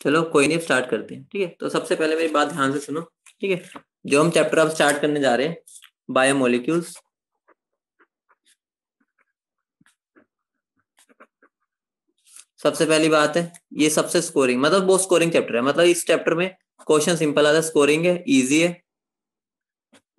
चलो कोई नहीं स्टार्ट करते हैं ठीक है? तो सबसे पहले मेरी बात ध्यान से सुनो ठीक है? जो हम चैप्टर अब स्टार्ट करने जा रहे हैं बायोमोलिक्यूल्स सबसे पहली बात है ये सबसे स्कोरिंग मतलब बहुत स्कोरिंग चैप्टर है मतलब इस चैप्टर में क्वेश्चन सिंपल आता है स्कोरिंग है इजी है।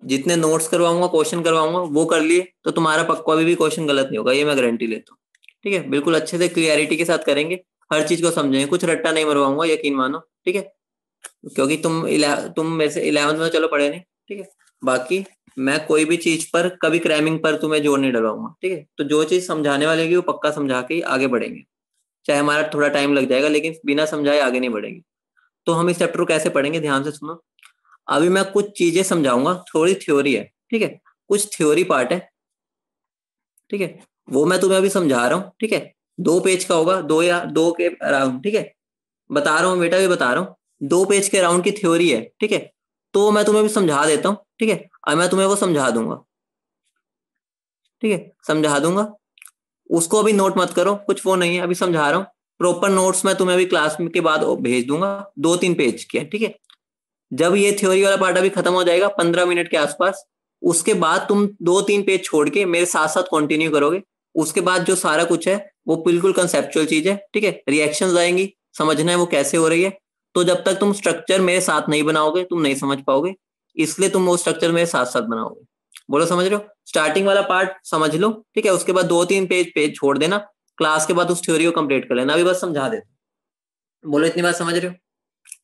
जितने नोट्स करवाऊँगा क्वेश्चन करवाऊँगा वो कर लिए तो तुम्हारा पक्का भी, भी क्वेश्चन गलत नहीं होगा ये मैं गारंटी लेता हूँ ठीक है? बिल्कुल अच्छे से क्लियरिटी के साथ करेंगे। हर चीज़ को समझेंगे। कुछ रट्टा नहीं मरवाऊँगा, यकीन मानो, ठीक है? क्योंकि तुम तुम मेरे से इलेवंथ में चलो पढ़े नहीं, ठीक है? बाकी मैं कोई भी चीज़ पर, कभी क्रैमिंग पर तुम्हें ज़ोर नहीं डलवाऊँगा, ठीक है? तो जो चीज़ समझाने वाले की वो पक्का समझा के आगे बढ़ेंगे। चाहे हमारा थोड़ा टाइम लग जाएगा, लेकिन बिना समझाए आगे नहीं बढ़ेंगे। तो हम इस चैप्टर को कैसे पढ़ेंगे, ध्यान से सुनो। अभी मैं कुछ चीज़ें समझाऊँगा, थोड़ी थ्योरी है, ठीक है? कुछ थ्योरी पार्ट है, ठीक है? वो मैं तुम्हें अभी समझा रहा हूँ, ठीक है? दो पेज का होगा, दो या दो के अराउंड ठीक है? बता रहा हूँ, बेटा भी बता रहा हूँ। दो पेज के अराउंड की थ्योरी है, ठीक है? तो मैं तुम्हें भी समझा देता हूँ, ठीक है? और मैं तुम्हें वो समझा दूँगा। ठीक है? समझा दूँगा। उसको अभी नोट मत करो, कुछ वो नहीं है, अभी समझा रहा हूँ। प्रॉपर नोट्स मैं तुम्हें अभी क्लास के बाद भेज दूँगा। दो तीन पेज के ठीक है? जब ये थ्योरी वाला पार्ट अभी खत्म हो जाएगा, पंद्रह मिनट के आसपास, उसके बाद तुम दो तीन पेज छोड़ के मेरे साथ साथ कंटिन्यू करोगे। उसके बाद जो सारा कुछ है, वो बिल्कुल कंसेप्चुअल चीज़ है, ठीक है? रिएक्शन आएँगी, समझना है वो कैसे हो रही है। तो जब तक तुम स्ट्रक्चर मेरे साथ नहीं बनाओगे, तुम नहीं समझ पाओगे। इसलिए तुम वो स्ट्रक्चर मेरे साथ साथ बनाओगे। बोलो, समझ रहे हो? स्टार्टिंग वाला पार्ट समझ लो, ठीक है? उसके बाद दो तीन पेज पेज छोड़ देना। क्लास के बाद उस थ्योरी को कंप्लीट कर लेना। अभी बस समझा देते बोलो, इतनी बात समझ रहे हो?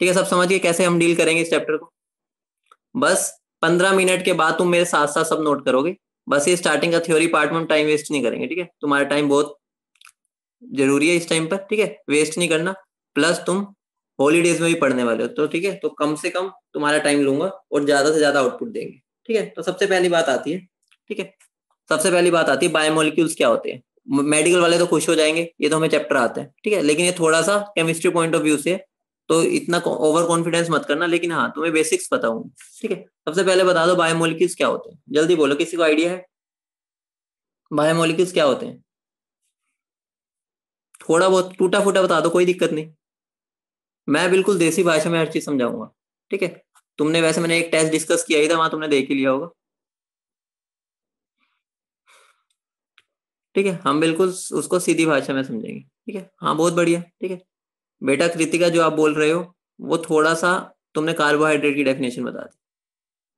ठीक है, सब समझिए कैसे हम डील करेंगे इस चैप्टर को? बस पंद्रह मिनट के बाद तुम मेरे साथ साथ सब नोट करोगे। बस ये स्टार्टिंग का थ्योरी पार्ट में हम टाइम वेस्ट नहीं करेंगे, ठीक है? तुम्हारा टाइम बहुत ज़रूरी है इस टाइम पर, ठीक है? वेस्ट नहीं करना। प्लस तुम हॉलीडेज में भी पढ़ने वाले हो तो ठीक है? तो कम से कम तुम्हारा टाइम लूँगा और ज़्यादा से ज़्यादा आउटपुट देंगे, ठीक है? तो सबसे पहली बात आती है, ठीक है? सबसे पहली बात आती है बायोमोलिक्यूल्स क्या होते हैं? मेडिकल वाले तो खुश हो जाएँगे, ये तो हमें चैप्टर आता है, ठीक है? लेकिन ये थोड़ा सा केमिस्ट्री पॉइंट ऑफ़ व्यू से तो इतना ओवर कॉन्फिडेंस मत करना, लेकिन हाँ तुम्हें बेसिक्स पता हूँ ठीक है? सबसे पहले बता दो बायोमोलिक्यूल्स क्या होते हैं। जल्दी बोलो, किसी को आइडिया है? बायोमोलिक्यूल्स क्या होते हैं? थोड़ा बहुत टूटा फूटा बता दो, कोई दिक्कत नहीं। मैं बिल्कुल देसी भाषा में हर चीज़ समझाऊँगा, ठीक है? तुमने, वैसे मैंने एक टेस्ट डिस्कस किया ही था, वहाँ तुमने देख ही लिया होगा। ठीक है? हम बिल्कुल उसको सीधी भाषा में समझेंगे, ठीक है? हाँ बहुत बढ़िया, ठीक है? बेटा कृतिका जो आप बोल रहे हो, वो थोड़ा सा तुमने कार्बोहाइड्रेट की डेफिनेशन बता दी।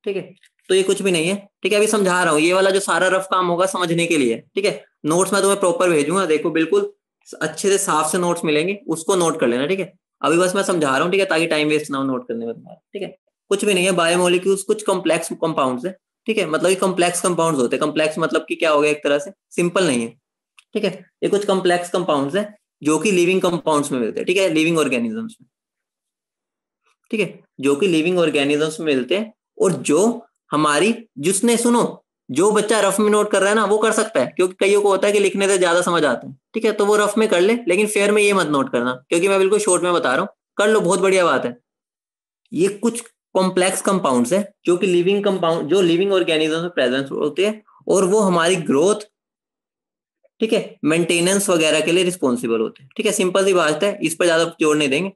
ठीक है? तो ये कुछ भी नहीं है। ठीक है, अभी समझा रहा हूँ। ये वाला जो सारा रफ काम होगा समझने के लिए। ठीक है? नोट्स मैं तुम्हें प्रॉपर भेजूँगा। देखो, बिल्कुल अच्छे से साफ़ से नोट्स मिलेंगे। उसको नोट कर लेना। ठीक है? अभी बस मैं समझा रहा हूँ। ठीक है? ताकि टाइम वेस्ट ना हो नोट करने में तुम्हारा। ठीक है? कुछ भी नहीं है। बायोमोलिक्यूल्स कुछ कॉम्प्लेक्स कंपाउंड्स है। ठीक है? मतलब ये कॉम्प्लेक्स कंपाउंड्स होते हैं। कॉम्प्लेक्स मतलब कि क्या हो गया एक तरह से? सिंपल नहीं है। ठीक है? ये कुछ कॉम्प्लेक्स कंपाउंड्स है। जो कि लिविंग कंपाउंड्स में मिलते हैं, ठीक है? लिविंग ऑर्गेनिजम्स में। ठीक है? जो कि लिविंग ऑर्गेनिजम्स में मिलते हैं और जो हमारी, जिसने, सुनो, जो बच्चा रफ में नोट कर रहा है ना, वो कर सकता है, क्योंकि कईयों को होता है कि लिखने से ज़्यादा समझ आते हैं। ठीक है? तो वो रफ में कर ले, लेकिन फेयर में ये मत नोट करना, क्योंकि मैं बिल्कुल शॉर्ट में बता रहा हूँ। कर लो, बहुत बढ़िया बात है। ये कुछ कॉम्प्लेक्स कंपाउंड्स है, जो कि लिविंग कंपाउंड जो लिविंग ऑर्गेनिज्म में प्रेजेंस होते हैं और वो हमारी ग्रोथ ठीक है? मेंटेनेंस वगैरह के लिए रिस्पॉन्सिबल होते हैं। ठीक है? सिंपल सी बात है, इस पर ज़्यादा ज़ोर नहीं देंगे।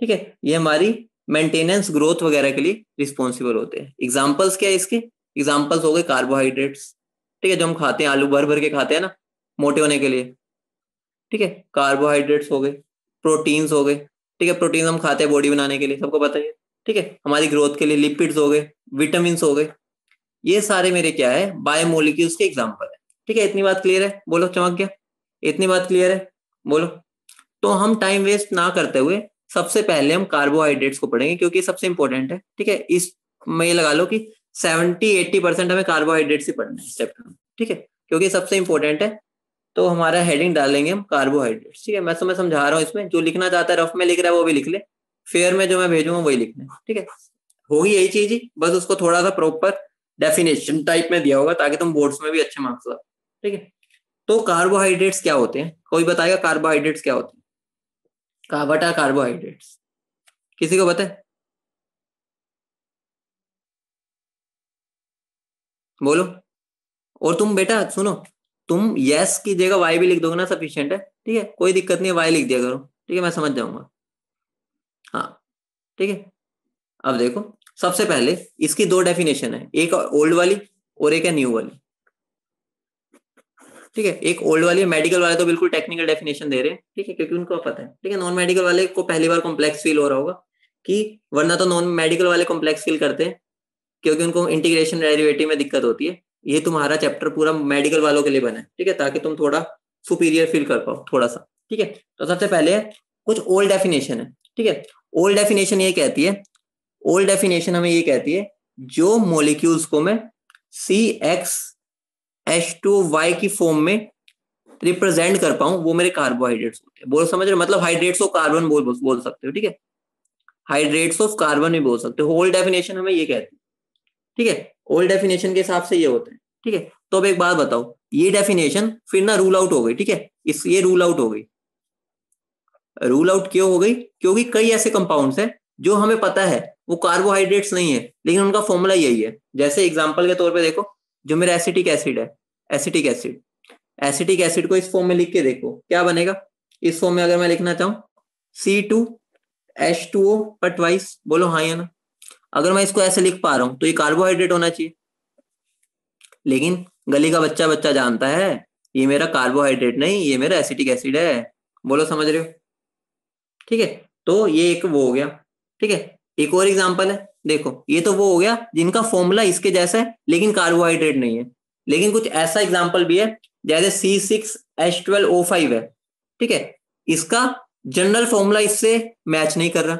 ठीक है? ये हमारी मेंटेनेंस ग्रोथ वगैरह के लिए रिस्पॉन्सिबल होते हैं। एग्जाम्पल्स क्या है इसके? एग्जाम्पल्स हो गए कार्बोहाइड्रेट्स ठीक है? जो हम खाते हैं, आलू भर भर के खाते हैं ना, मोटे होने के लिए। ठीक है? कार्बोहाइड्रेट्स हो गए प्रोटीन्स हो गए। ठीक है? प्रोटीन हम खाते हैं बॉडी बनाने के लिए, सबको पता ही है। ठीक है? हमारी ग्रोथ के लिए लिपिड्स हो गए विटामिन हो गए। ये सारे मेरे क्या है? बायोमोलिक्यूल्स के एग्ज़ाम्पल ठीक है, इतनी बात क्लियर है? बोलो, चमक गया। इतनी बात क्लियर है? बोलो। तो हम टाइम वेस्ट ना करते हुए सबसे पहले हम कार्बोहाइड्रेट्स को पढ़ेंगे, क्योंकि सबसे इंपॉर्टेंट है, ठीक है? इस में ये लगा लो कि सेवेंटी एट्टी परसेंट हमें कार्बोहाइड्रेट्स ही पढ़ना है चैप्टर में ठीक है? क्योंकि सबसे इंपॉर्टेंट है तो हमारा हेडिंग डालेंगे हम कार्बोहाइड्रेट्स ठीक है? मैं तुम्हें समझा रहा हूँ इसमें। जो लिखना चाहता है रफ में लिख रहा है, वो भी लिख ले। फेयर में जो मैं भेजूँगा, वही लिखना ठीक है? होगी यही चीज़ ही, बस उसको थोड़ा सा प्रॉपर डेफिनेशन टाइप में दिया होगा, ताकि तुम बोर्ड्स में भी अच्छे मार्क्स ला ठीक है? तो कार्बोहाइड्रेट्स क्या होते हैं? कोई बताएगा कार्बोहाइड्रेट्स क्या होते हैं? का कार्बोहाइड्रेट्स किसी को है बोलो। और तुम बेटा, सुनो। तुम यस की जगह वाई भी लिख दोगे ना सफिशियंट है। ठीक है? कोई दिक्कत नहीं है वाई लिख दिया करो। ठीक है? मैं समझ जाऊँगा। हाँ। ठीक है? अब देखो, सबसे पहले इसकी दो डेफिनेशन है। एक ओल्ड वाली और एक है न्यू वाली। ठीक है, एक ओल्ड वाली मेडिकल वाले तो बिल्कुल टेक्निकल डेफिनेशन दे रहे हैं, ठीक है, क्योंकि उनको पता है, ठीक है नॉन मेडिकल वाले को पहली बार कॉम्प्लेक्स फील हो रहा होगा कि वरना तो नॉन मेडिकल वाले कॉम्प्लेक्स फील करते हैं, क्योंकि उनको इंटीग्रेशन डेरिवेटिव में दिक्कत होती है। ये तुम्हारा चैप्टर पूरा मेडिकल वालों के लिए बना है, ठीक है, ताकि तुम थोड़ा सुपीरियर फील कर पाओ, थोड़ा सा, ठीक है। तो सबसे पहले कुछ ओल्ड डेफिनेशन है, ठीक है। ओल्ड डेफिनेशन ये कहती है ओल्ड डेफिनेशन हमें ये कहती है, जो मोलिक्यूल्स को मैं C X H two Y की फॉर्म में रिप्रेजेंट कर पाऊँ, वो मेरे कार्बोहाइड्रेट्स होते हैं। बोल, समझ रहे मतलब हाइड्रेट्स ऑफ़ कार्बन बोल बोल सकते हो, ठीक है? हाइड्रेट्स ऑफ़ कार्बन भी बोल सकते हो। ओल्ड डेफिनेशन हमें ये कहती है, ठीक है? ओल्ड डेफिनेशन के हिसाब से ये होते हैं, ठीक है? तो अब एक बात बताओ, ये डेफिनेशन फिर ना रूल आउट हो गई, ठीक है? इस, ये रूल आउट हो गई। रूल आउट क्यों हो गई? क्योंकि कई ऐसे कंपाउंड्स हैं, जो हमें पता है, वो कार्बोहाइड्रेट्स नहीं है, लेकिन उनका फॉर्मूला यही है। जैसे एग्ज़ाम्पल के तौर पे देखो जो मेरा एसिटिक एसिड है, एसिटिक एसिड। एसिटिक एसिड को इस फॉर्म में लिख के देखो, क्या बनेगा? इस फॉर्म में अगर मैं लिखना चाहूँ C two H two O पर ट्वाइस बोलो हाँ या ना। अगर मैं इसको ऐसे लिख पा रहा हूँ तो ये कार्बोहाइड्रेट होना चाहिए। लेकिन गली का बच्चा बच्चा जानता है, ये मेरा कार्बोहाइड्रेट नहीं, ये मेरा एसिटिक एसिड है। बोलो, समझ रहे हो? ठीक है? तो ये एक वो हो गया। ठीक है? एक और एग्ज़ाम्पल है। देखो, ये तो वो हो गया जिनका फॉर्मूला इसके जैसा है, लेकिन कार्बोहाइड्रेट नहीं है। लेकिन कुछ ऐसा एग्ज़ाम्पल भी है, जैसे C six H twelve O five है, ठीक है? इसका जनरल फॉर्मूला इससे मैच नहीं कर रहा।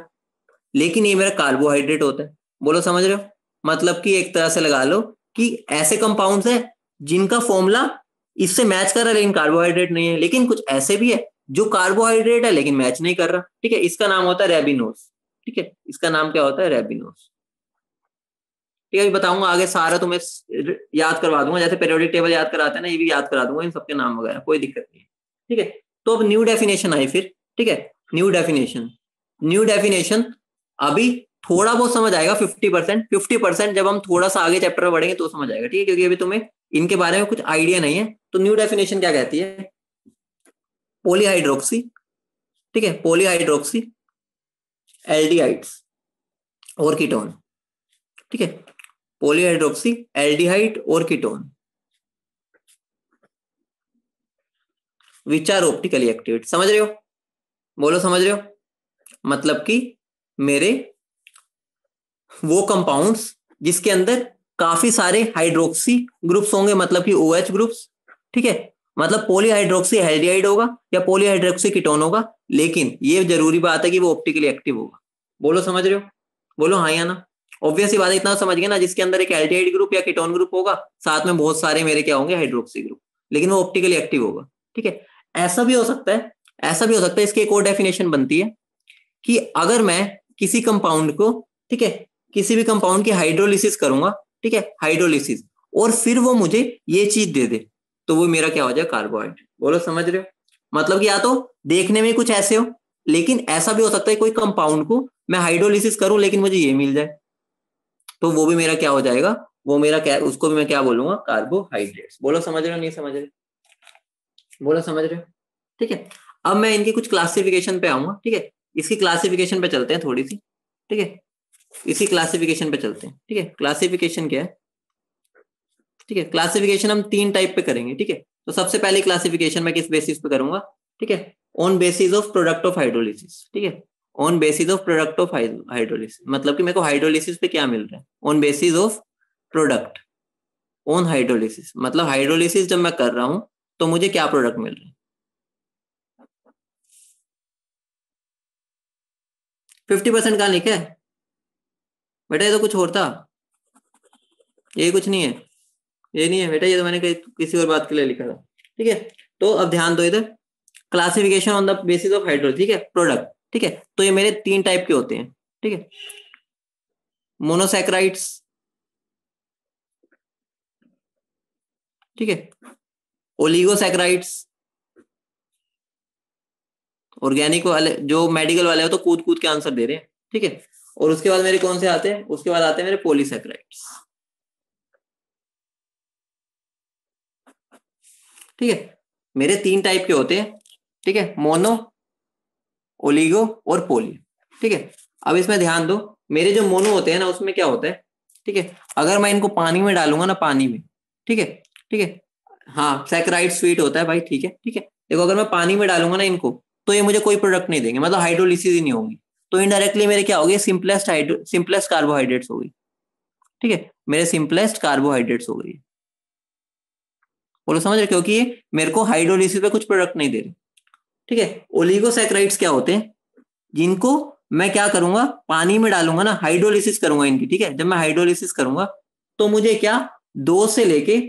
लेकिन ये मेरा कार्बोहाइड्रेट होता है। बोलो, समझ रहे हो? मतलब कि एक तरह से लगा लो कि ऐसे कंपाउंड्स है जिनका फॉर्मूला इससे मैच कर रहा है, लेकिन कार्बोहाइड्रेट नहीं है। लेकिन कुछ ऐसे भी है जो कार्बोहाइड्रेट है, लेकिन मैच नहीं कर रहा। ठीक है? इसका नाम होता है रेबिनोस ठीक है? इसका नाम क्या होता है? रेबिनोस ठीक है बताऊँगा, आगे सारा तुम्हें याद करवा दूँगा, जैसे पेरियोडिक टेबल याद कराते हैं ना, ये भी याद करा दूँगा, इन सबके नाम वगैरह, कोई दिक्कत नहीं। ठीक है तो अब न्यू डेफिनेशन आई फिर, ठीक है न्यू डेफिनेशन न्यू डेफिनेशन अभी थोड़ा बहुत समझ आएगा फिफ्टी परसेंट फिफ्टी परसेंट जब हम थोड़ा सा आगे चैप्टर में बढ़ेंगे तो समझ आएगा, ठीक है, क्योंकि अभी तुम्हें इनके बारे में कुछ आइडिया नहीं है। तो न्यू डेफिनेशन क्या कहती है? पोलीहाइड्रोक्सी ठीक है पोलीहाइड्रोक्सी एल्डिहाइड्स और कीटोन ठीक है। पोलीहाइड्रोक्सी एल्डिहाइड और ketone which are optically activate समझ रहे हो? बोलो, समझ रहे हो? मतलब कि मेरे वो कंपाउंड्स जिसके अंदर काफ़ी सारे हाइड्रोक्सी ग्रुप्स होंगे मतलब कि ओ एच ग्रुप्स ठीक है? मतलब पोलीहाइड्रोक्सी हेल्डिहाइड होगा या पोलीहाइड्रोक्सी कीटोन होगा, लेकिन ये ज़रूरी बात है कि वो ऑप्टिकली एक्टिव होगा। बोलो, समझ रहे हो? बोलो हाँ या ना? ऑब्वियस ही बात है, इतना समझ गए ना, जिसके अंदर एक एल्डिहाइड ग्रुप या कीटोन ग्रुप होगा, साथ में बहुत सारे मेरे क्या होंगे हाइड्रोक्सी ग्रुप लेकिन वो ऑप्टिकली एक्टिव होगा, ठीक है? ऐसा भी हो सकता है, ऐसा भी हो सकता है, इसकी एक और डेफिनेशन बनती है, कि अगर मैं किसी कंपाउंड को, ठीक है, किसी भी कंपाउंड की हाइड्रोलिसिस करूँगा, ठीक है हाइड्रोलिसिस और फिर वो मुझे ये चीज़ दे दे तो वो मेरा क्या हो जाए कार्बोहाइड्रेट बोलो, समझ रहे हो? मतलब कि या तो देखने में कुछ ऐसे हो, लेकिन ऐसा भी हो सकता है, कोई कंपाउंड को मैं हाइड्रोलिसिस करूँ, लेकिन मुझे ये मिल जाए तो वो भी मेरा क्या हो जाएगा? वो मेरा क्या, उसको भी मैं क्या बोलूँगा? कार्बोहाइड्रेट्स बोलो, समझ रहे हो, नहीं समझ रहे? बोलो, समझ रहे हो? ठीक है? अब मैं इनकी कुछ क्लासिफिकेशन पे आऊँगा, ठीक है? इसकी क्लासिफिकेशन पे चलते हैं थोड़ी सी ठीक है? इसी क्लासिफिकेशन पे चलते हैं, ठीक है? क्लासिफिकेशन क्या है? ठीक है? क्लासिफिकेशन हम तीन टाइप पे करेंगे, ठीक है? तो सबसे पहले क्लासिफिकेशन मैं किस बेसिस पे करूँगा? ठीक है? On basis of product of hydrolysis ठीक है? On basis of product of hydrolysis मतलब कि मेरे को हाइड्रोलिसिस पे क्या मिल रहा है? On basis of product on hydrolysis मतलब हाइड्रोलिसिस जब मैं कर रहा हूँ तो मुझे क्या प्रोडक्ट मिल रहा है? फिफ्टी परसेंट कहा लिखा बेटा, ये तो कुछ और था। ये कुछ नहीं है। ये नहीं है। बेटा, ये तो मैंने किसी और बात के लिए लिखा था। ठीक है? तो अब ध्यान दो इधर। Classification on the basis of hydro ठीक है? प्रोडक्ट ठीक है? तो ये मेरे तीन टाइप के होते हैं, ठीक है? मोनोसेक्राइड्स ठीक है? ओलिगोसेक्राइड्स ऑर्गेनिक वाले, जो मेडिकल वाले हो तो कूद कूद के आंसर दे रहे हैं, ठीक है? और उसके बाद मेरे कौन से आते हैं? उसके बाद आते हैं मेरे पोलिसेक्राइड्स ठीक है? मेरे तीन टाइप के होते हैं, ठीक है? मोनो ओलिगो और पोली ठीक है? अब इसमें ध्यान दो, मेरे जो मोनो होते हैं ना, उसमें क्या होता है? ठीक है? अगर मैं इनको पानी में डालूँगा ना, पानी में, ठीक है? ठीक है? हाँ सेक्राइड स्वीट होता है भाई, ठीक है? ठीक है? देखो, अगर मैं पानी में डालूँगा ना इनको तो ये मुझे कोई प्रोडक्ट नहीं देंगे मतलब हाइड्रोलिसिस ही नहीं होंगी। तो इनडायरेक्टली मेरे क्या होगी सिंपलेस्ट हाइड्रो सिंपलेस्ट कार्बोहाइड्रेट्स होगी ठीक है? मेरे सिंपलेस्ट कार्बोहाइड्रेट्स हो गई। बोलो, समझ रहे क्योंकि मेरे को हाइड्रोलिसिस पे कुछ प्रोडक्ट नहीं दे रहे। ठीक है? ओलिगोसैक्राइड्स क्या होते हैं? जिनको मैं क्या करूँगा? पानी में डालूँगा ना हाइड्रोलिसिस करूँगा इनकी, ठीक है? जब मैं हाइड्रोलिसिस करूँगा तो मुझे क्या? दो से लेके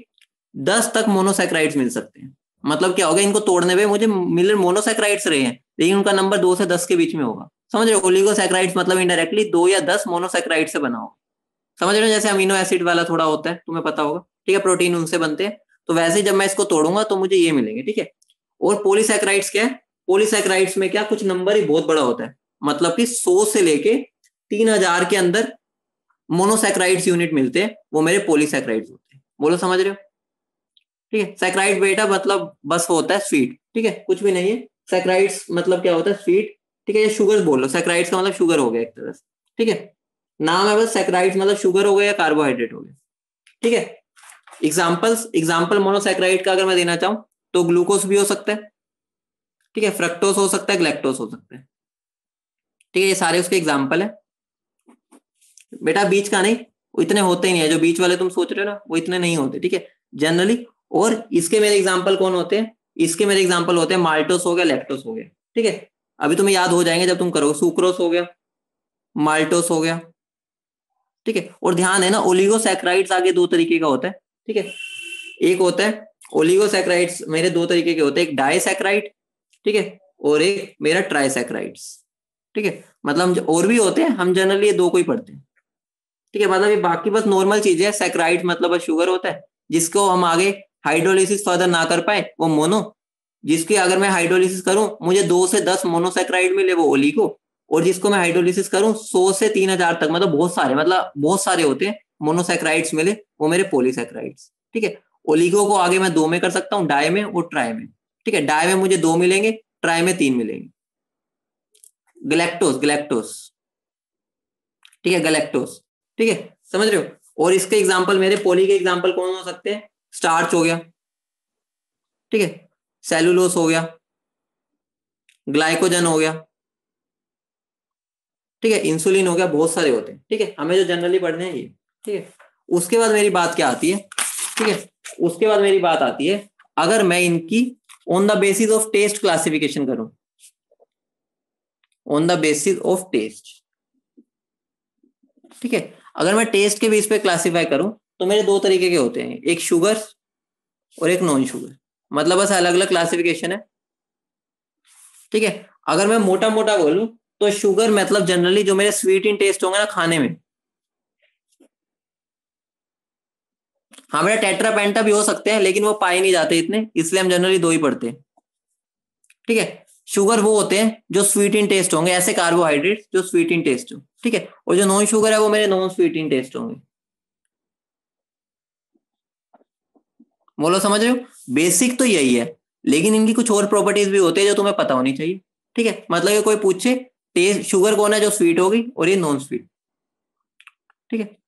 दस तक मोनोसेक्राइड्स मिल सकते हैं। मतलब क्या होगा? इनको तोड़ने में मुझे मिलर मोनोसेक्राइड्स रहे हैं, लेकिन उनका नंबर दो से दस के बीच में होगा। समझ रहे हो? मतलब इनडायरेक्टली दो या दस मोनोसेक्राइड से बना होगा। समझ रहे हो? जैसे अमीनो एसिड वाला थोड़ा होता है, तुम्हें पता होगा। ठीक है? प्रोटीन उनसे बनते हैं। तो वैसे जब मैं इसको तोड़ूँगा तो मुझे ये मिलेंगे, ठीक है? और पोलिसैक्राइड्स क्या है? पोलिसैक्राइड्स में क्या कुछ नंबर ही बहुत बड़ा होता है। मतलब कि सौ से लेके तीन हज़ार के अंदर मोनोसेक्राइड्स यूनिट मिलते हैं, वो मेरे पोलिसैक्राइड्स होते हैं। बोलो, समझ रहे हो? ठीक है? सैक्राइड बेटा मतलब बस होता है स्वीट ठीक है? कुछ भी नहीं है। सैक्राइड्स मतलब क्या होता है? स्वीट ठीक है? ये शुगर बोल लो। सैक्राइड्स का मतलब शुगर हो गया एक तरह से। ठीक है? नाम है बस सैक्राइड्स मतलब शुगर हो गया या कार्बोहाइड्रेट हो गया। ठीक है? एग्जाम्पल्स एग्ज़ाम्पल मोनोसेक्राइड का अगर मैं देना चाहूँ तो ग्लूकोज भी हो सकता है। ठीक है फ्रक्टोस हो सकता है ग्लैक्टोस हो सकता है। ठीक है, ये सारे उसके एग्ज़ाम्पल है। बेटा, बीच का नहीं, वो इतने होते ही नहीं है। जो बीच वाले तुम सोच रहे हो ना, वो इतने नहीं होते, ठीक है? जनरली और इसके मेरे एग्ज़ाम्पल कौन होते हैं? इसके मेरे एग्ज़ाम्पल होते हैं माल्टोस हो गया लैक्टोस हो गया, ठीक है? अभी तुम्हें याद हो जाएँगे जब तुम करोगे। सुक्रोस हो गया माल्टोस हो गया, ठीक है? और ध्यान है ना ओलिगोसैक्राइड्स आगे दो तरीके का होता है, ठीक है? एक होता है ओलिगोसैक्राइड्स मेरे दो तरीके के होते हैं। एक डाइसैक्राइड ठीक है? और एक मेरा ट्राइसैक्राइड्स। ठीक है? मतलब और भी होते हैं, हम जनरली ये दो को ही पढ़ते हैं। ठीक है? मतलब ये बाकी बस नॉर्मल चीज़ है। सैक्राइड मतलब शुगर होता है। जिसको हम आगे हाइड्रोलिसिस फर्दर ना कर पाए, वो मोनो जिसकी अगर मैं हाइड्रोलिसिस करूँ, मुझे दो से दस मोनोसेक्राइड मिले वो ओलिगो और जिसको मैं हाइड्रोलिसिस करूँ, सौ से तीन हज़ार तक मतलब बहुत सारे मतलब बहुत सारे होते हैं मोनोसेक्राइड्स मिले, वो मेरे पोलिसेक्राइड्स ठीक है? ओलिगो को आगे मैं दो में कर सकता हूँ डाय में और ट्राई में। ठीक है, डाई में मुझे दो मिलेंगे, ट्राई में तीन मिलेंगे। गलेक्टोस गलेक्टोस ठीक है गलेक्टोस ठीक है, समझ रहे हो? और इसके एग्ज़ाम्पल मेरे पोली के एग्ज़ाम्पल कौन हो सकते हैं? स्टार्च हो गया। ठीक है सेलुलोस हो गया। ग्लाइकोजन हो गया। ठीक है इंसुलिन हो गया, बहुत सारे होते हैं। ठीक है, हमें जो जनरली पढ़ने हैं ये। ठीक है, उसके बाद मेरी बात क्या आती है? ठीक है, उसके बाद मेरी बात आती है, अगर मैं इनकी on the basis of test classification करूँ। On the basis of test ठीक है? अगर मैं टेस्ट के बेस पे क्लासिफाई करूँ तो मेरे दो तरीके के होते हैं। एक शुगर और एक नॉन शुगर मतलब बस अलग अलग क्लासिफिकेशन है। ठीक है? अगर मैं मोटा मोटा बोलूँ तो शुगर मतलब जनरली जो मेरे स्वीट इन टेस्ट होंगे ना खाने में हाँ मेरा टेट्रा पेंटा भी हो सकते हैं, लेकिन वो पाए नहीं जाते इतने, इसलिए हम जनरली दो ही पढ़ते हैं। ठीक है? शुगर वो होते हैं जो स्वीट इन टेस्ट होंगे, ऐसे कार्बोहाइड्रेट जो स्वीट इन टेस्ट हो। ठीक है? और जो नॉन शुगर है वो मेरे नॉन स्वीट इन टेस्ट होंगे। बोलो, समझ रहे हो? बेसिक तो यही है, लेकिन इनकी कुछ और प्रॉपर्टीज़ भी होती है जो तुम्हें पता होनी चाहिए। ठीक है? मतलब ये कोई पूछे टेस्ट शुगर कौन है जो स्वीट होगी और ये नॉन स्वीट ठीक है?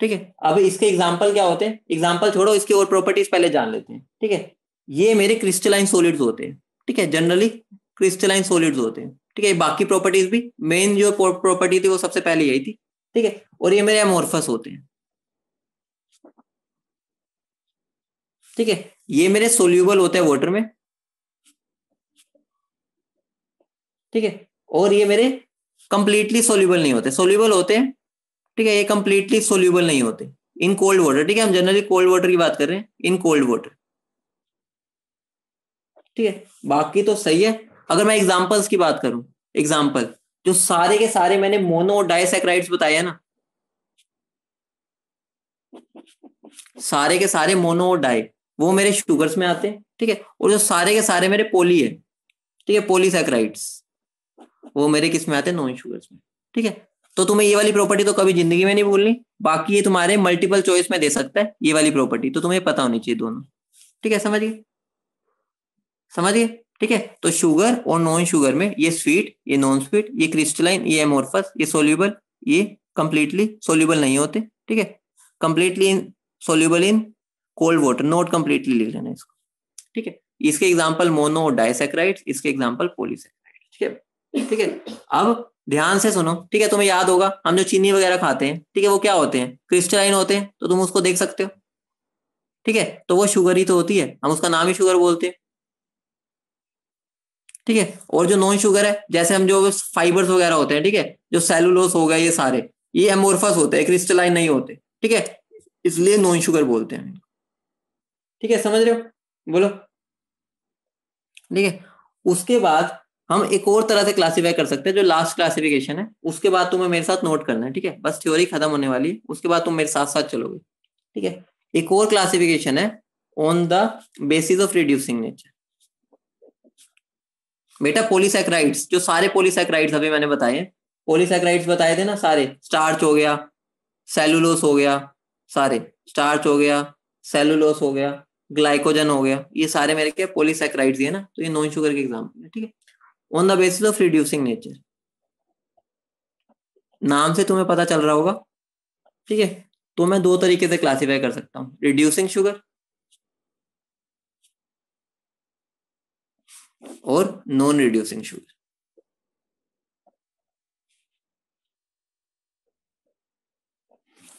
ठीक है? अब इसके एग्ज़ाम्पल क्या होते हैं? एग्ज़ाम्पल छोड़ो, इसकी और प्रॉपर्टीज़ पहले जान लेते हैं, ठीक है? ये मेरे क्रिस्टलाइन सोलिड्स होते हैं, ठीक है? जनरली क्रिस्टलाइन सोलिड्स होते हैं, ठीक है? बाकी प्रॉपर्टीज़ भी मेन जो प्रॉपर्टी थी वो सबसे पहले यही थी, ठीक है? और ये मेरे एमोर्फस होते हैं, ठीक है? ये मेरे सोल्यूबल होते हैं वाटर में, ठीक है? और ये मेरे कंप्लीटली सोल्यूबल नहीं होते। सोल्यूबल होते हैं ठीक है, ये कंप्लीटली सोल्यूबल नहीं होते। इन कोल्ड वाटर ठीक है, हम जनरली कोल्ड वाटर की बात कर रहे हैं। इन कोल्ड वाटर ठीक है, बाकी तो सही है। अगर मैं एग्जांपल्स की बात करूँ एग्जांपल जो सारे के सारे मैंने मोनो और डाइसेक्राइड्स बताए ना, सारे के सारे मोनो और डाई वो मेरे शुगर्स में आते हैं, ठीक है, और जो सारे के सारे मेरे पोली है, ठीक है पोलीसैक्राइड्स वो मेरे किसमें आते हैं? नॉन शुगर्स में। ठीक है तो तुम्हें ये वाली प्रॉपर्टी तो कभी ज़िंदगी में नहीं भूलनी। बाकी ये तुम्हारे मल्टीपल चॉइस में दे सकता है ये वाली प्रॉपर्टी तो तुम्हें पता होनी चाहिए दोनों। ठीक है, समझिए? समझिए? ठीक है? तो शुगर और नॉन शुगर में ये स्वीट ये नॉन स्वीट ये क्रिस्टलाइन ये एमोर्फस ये सोल्यूबल ये कंप्लीटली सोल्यूबल नहीं होते। ठीक है? Completely insoluble in cold water note completely लिख लेना इसको। ठीक है? इसके एग्ज़ाम्पल मोनो डाइसेक्राइड्स इसके एग्ज़ाम्पल पॉलीसेक्राइड्स ठीक है? ठीक है? अब ध्यान से सुनो, ठीक है? तुम्हें याद होगा, हम जो चीनी वगैरह खाते हैं, ठीक है, वो क्या होते हैं? क्रिस्टलाइन होते हैं तो तुम उसको देख सकते हो। ठीक है? तो वो शुगर ही तो होती है, हम उसका नाम ही शुगर बोलते हैं। ठीक है? और जो नॉन शुगर है, जैसे हम जो फाइबर्स वगैरह होते हैं, ठीक है? जो सेलुलोस हो गए ये सारे, ये एमोर्फस होते हैं, क्रिस्टलाइन नहीं होते, ठीक है? इसलिए नॉन शुगर बोलते हैं। ठीक है? समझ रहे हो? बोलो। ठीक है? उसके बाद हम एक और तरह से क्लासीफाई कर सकते हैं, जो लास्ट क्लासिफिकेशन है, उसके बाद तुम्हें मेरे साथ नोट करना है, ठीक है? बस थ्योरी खत्म होने वाली है, उसके बाद तुम मेरे साथ साथ चलोगे, ठीक है? एक और क्लासिफिकेशन है on the basis of reducing nature बेटा पोलिसैक्राइड्स जो सारे पोलिसैक्राइड्स अभी मैंने बताए पोलिसैक्राइड्स बताए थे ना सारे स्टार्च हो गया सेलुलोस हो गया, सारे स्टार्च हो गया सेलुलोस हो गया ग्लाइकोजन हो गया, ये सारे मेरे क्या पोलिसैक्राइड्स है ना तो ये नॉन शुगर के एग्ज़ाम्पल है, ठीक है? On the basis of reducing nature नाम से तुम्हें पता चल रहा होगा। ठीक है? तो मैं दो तरीके से क्लासिफाई कर सकता हूँ। रिड्यूसिंग शुगर और नॉन रिड्यूसिंग शुगर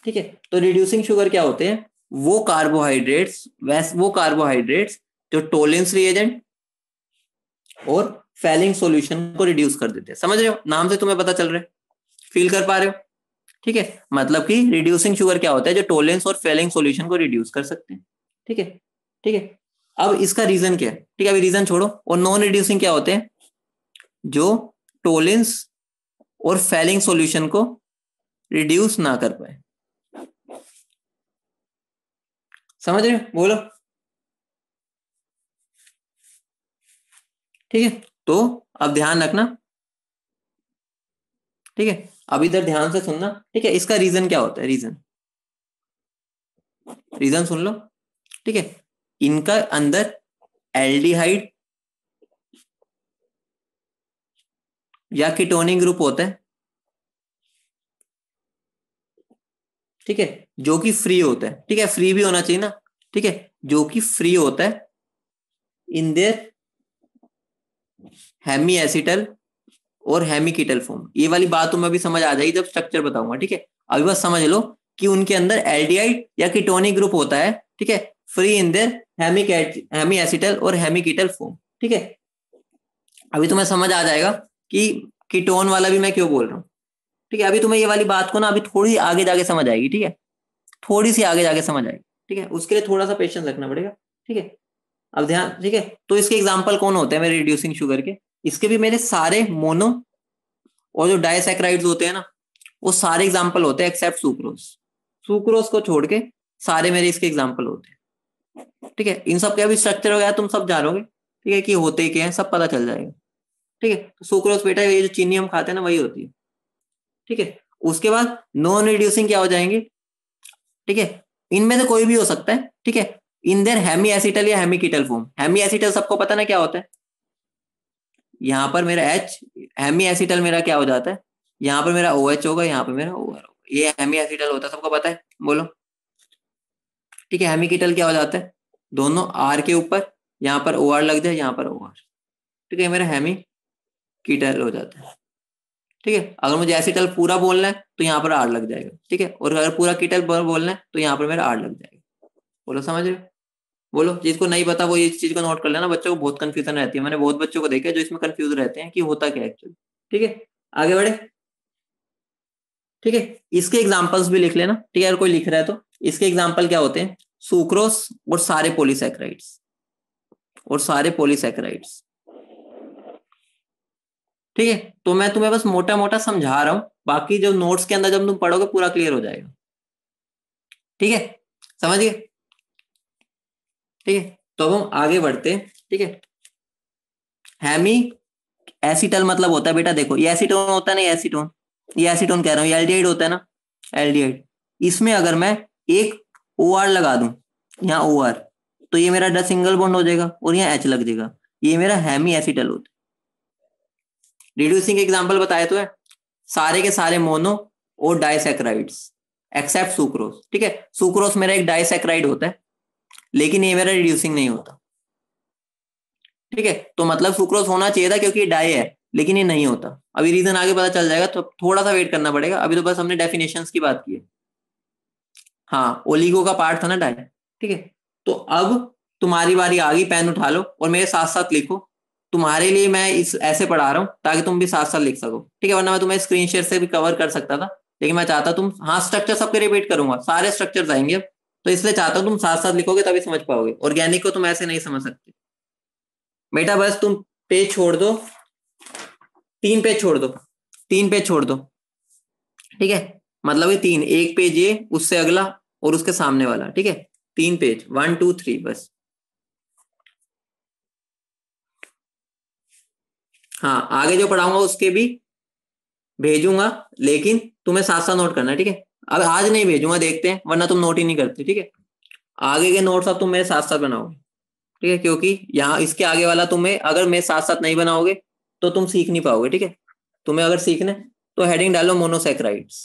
ठीक है? तो रिड्यूसिंग शुगर क्या होते हैं? वो कार्बोहाइड्रेट्स वैस, वो कार्बोहाइड्रेट्स जो टोलेंस रिएजेंट और फेलिंग सॉल्यूशन को रिड्यूस कर देते हैं। समझ रहे हो? नाम से तुम्हें पता चल रहा है। फील कर पा रहे हो? ठीक है? मतलब कि रिड्यूसिंग शुगर क्या होता है? जो टोलेंस और फेलिंग सॉल्यूशन को रिड्यूस कर सकते हैं। ठीक है? ठीक है? अब इसका रीजन क्या है? ठीक है, अभी रीजन छोड़ो। और नॉन रिड्यूसिंग क्या होते हैं? जो टोलेंस और फेलिंग सॉल्यूशन को रिड्यूस ना कर पाए। समझ रहे बोलो। ठीक है? तो अब ध्यान रखना। ठीक है? अब इधर ध्यान से सुनना। ठीक है? इसका रीजन क्या होता है? रीजन रीजन सुन लो। ठीक है? इनका अंदर एल्डिहाइड या कीटोनिक ग्रुप होता है। ठीक है? जो कि फ्री होता है। ठीक है? फ्री भी होना चाहिए ना। ठीक है? जो कि फ्री होता है इन देयर हेमी एसिटल और हेमिकीटल फॉर्म ये वाली बात तुम्हें अभी समझ आ जाएगी, जब स्ट्रक्चर बताऊँगा, ठीक है? अभी बस समझ लो कि उनके अंदर एल्डिहाइड या कीटोनिक ग्रुप होता है, ठीक है? Free in their hemic hemiacetal और हेमिकीटल फॉर्म ठीक है? अभी तुम्हें समझ आ जाएगा कि कीटोन वाला भी मैं क्यों बोल रहा हूँ, ठीक है? अभी तुम्हें ये वाली बात को ना अभी थोड़ी आगे जाके समझ आएगी, ठीक है? थोड़ी सी आगे जाके समझ आएगी, ठीक है? उसके लिए थोड़ा सा पेशेंस रखना पड़ेगा, ठीक है? अब ध्यान, ठीक है? तो इसके एग्ज़ाम्पल कौन होते हैं मेरे रिड्यूसिंग शुगर के? इसके भी मेरे सारे मोनो और जो डायसेक्राइड्स होते हैं ना, वो सारे एग्ज़ाम्पल होते हैं एक्सेप्ट सुक्रोस सुक्रोस को छोड़ के सारे मेरे इसके एग्ज़ाम्पल होते हैं। ठीक है? इन सब का भी स्ट्रक्चर वगैरह तुम सब जानोगे, ठीक है? कि होते क्या है, सब पता चल जाएगा। ठीक है? तो सुक्रोस बेटा ये जो चीनी हम खाते हैं ना, वही होती है। ठीक है? उसके बाद नॉन रिड्यूसिंग क्या हो जाएँगे? ठीक है? इनमें से कोई भी हो सकता है, ठीक है? इन देर हेमी एसिटल या हेमिकीटल फॉर्म हेमी एसिटल सबको पता ना क्या होता है? यहाँ पर मेरा एच हेमी एसिटल मेरा क्या हो जाता है? यहाँ पर मेरा ओ OH होगा, यहाँ पर मेरा ओ आर होगा। ये हेमी एसिटल होता है, सबको पता है? बोलो। ठीक है हेमिकीटल क्या हो जाता है? दोनों आर के ऊपर, यहाँ पर ओ आर लग जाए, यहाँ पर ओ आर ठीक है मेरा हेमी कीटल हो जाता है। ठीक है, अगर मुझे एसिटल पूरा बोलना है तो यहाँ पर आर लग जाएगा। ठीक है, और अगर पूरा कीटल बोलना है तो यहाँ पर मेरा आर लग जाएगा। बोलो, समझ रहे बोलो, जिसको नहीं पता वो इस चीज़ को नोट कर लेना, बच्चों को बहुत कंफ्यूजन रहती है। मैंने बहुत बच्चों को देखा जो इसमें कंफ्यूज रहते हैं कि होता क्या एक्चुअली ठीक है? आगे बढ़े। ठीक है? इसके एग्जाम्पल्स भी लिख लेना। ठीक है? अगर कोई लिख रहा है तो। इसके एग्ज़ाम्पल क्या होते हैं? सुक्रोस और सारे पोलिसैक्राइड्स और सारे पोलिसैक्राइड्स ठीक है? तो मैं तुम्हें बस मोटा मोटा समझा रहा हूँ। बाकी जो नोट्स के अंदर जब तुम पढ़ोगे, पूरा क्लियर हो जाएगा। ठीक है? समझ गए? ठीक है? तो अब हम आगे बढ़ते ठीक है? एसिटल मतलब होता है बेटा, देखो, ये एसीटोन होता है ना एसीटोन ये एसीटोन कह रहा हूँ, ये एल्डिहाइड होता है ना एल्डिहाइड इसमें अगर मैं एक ओ आर लगा दूँ, यहाँ ओ आर तो ये मेरा सिंगल बॉन्ड हो जाएगा और यहाँ एच लग जाएगा। ये मेरा हैमी एसिटल होता है। रिड्यूसिंग एग्ज़ाम्पल बताए तो है, सारे के सारे मोनो और डाइसेक्राइड्स एक्सेप्ट सुक्रोस ठीक है? सुक्रोस मेरा एक डाइसेक्राइड होता है लेकिन ये मेरा रिड्यूसिंग नहीं होता। ठीक है? तो मतलब सुक्रोस होना चाहिए था क्योंकि डाई है, लेकिन ये नहीं होता। अभी रीजन आगे पता चल जाएगा तो थोड़ा सा वेट करना पड़ेगा। अभी तो बस हमने डेफिनेशन की बात की है। हाँ ओलिगो का पार्ट था ना डाई ठीक है? तो अब तुम्हारी बारी आ गई पेन उठा लो और मेरे साथ साथ लिखो। तुम्हारे लिए मैं इस, ऐसे पढ़ा रहा हूँ, ताकि तुम भी साथ साथ लिख सको। ठीक है? वरना मैं तुम्हें स्क्रीन शेयर से भी कवर कर सकता था। लेकिन मैं चाहता, तुम हाँ स्ट्रक्चर सबके रिपीट करूँगा। सारे स्ट्रक्चर आएँगे तो इसलिए चाहता हूँ तुम साथ साथ लिखोगे तभी समझ पाओगे। ऑर्गेनिक को तुम ऐसे नहीं समझ सकते। बेटा बस तुम पेज छोड़ दो। तीन पेज छोड़ दो। तीन पेज छोड़ दो। ठीक है? मतलब ये तीन। एक पेज ये, उससे अगला और उसके सामने वाला। ठीक है? तीन पेज। वन टू थ्री बस। हाँ आगे जो पढ़ाऊँगा उसके भी भेजूँगा, लेकिन तुम्हें साथ साथ नोट करना ठीक है? अब आज नहीं भेजूँगा, देखते हैं, वरना तुम नोट ही नहीं करते, ठीक है? आगे के नोट्स अब तुम मेरे साथ साथ बनाओगे, ठीक है? क्योंकि यहाँ इसके आगे वाला तुम्हें, अगर मेरे साथ साथ नहीं बनाओगे तो तुम सीख नहीं पाओगे, ठीक है? तुम्हें अगर सीखना है तो हेडिंग डालो मोनोसेक्राइड्स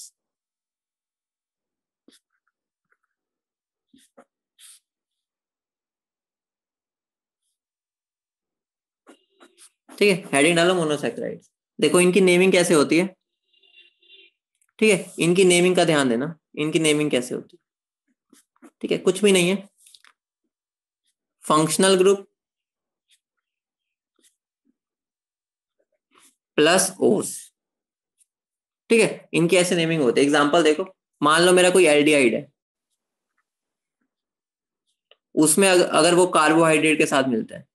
ठीक है? हेडिंग डालो मोनोसेक्राइड्स देखो, इनकी नेमिंग कैसे होती है? ठीक है? इनकी नेमिंग का ध्यान देना। इनकी नेमिंग कैसे होती है? ठीक है? कुछ भी नहीं है। फंक्शनल ग्रुप प्लस ओस ठीक है? इनकी ऐसे नेमिंग होती है। एग्जांपल देखो। मान लो मेरा कोई एल्डिहाइड है। उसमें अगर वो कार्बोहाइड्रेट के साथ मिलता है।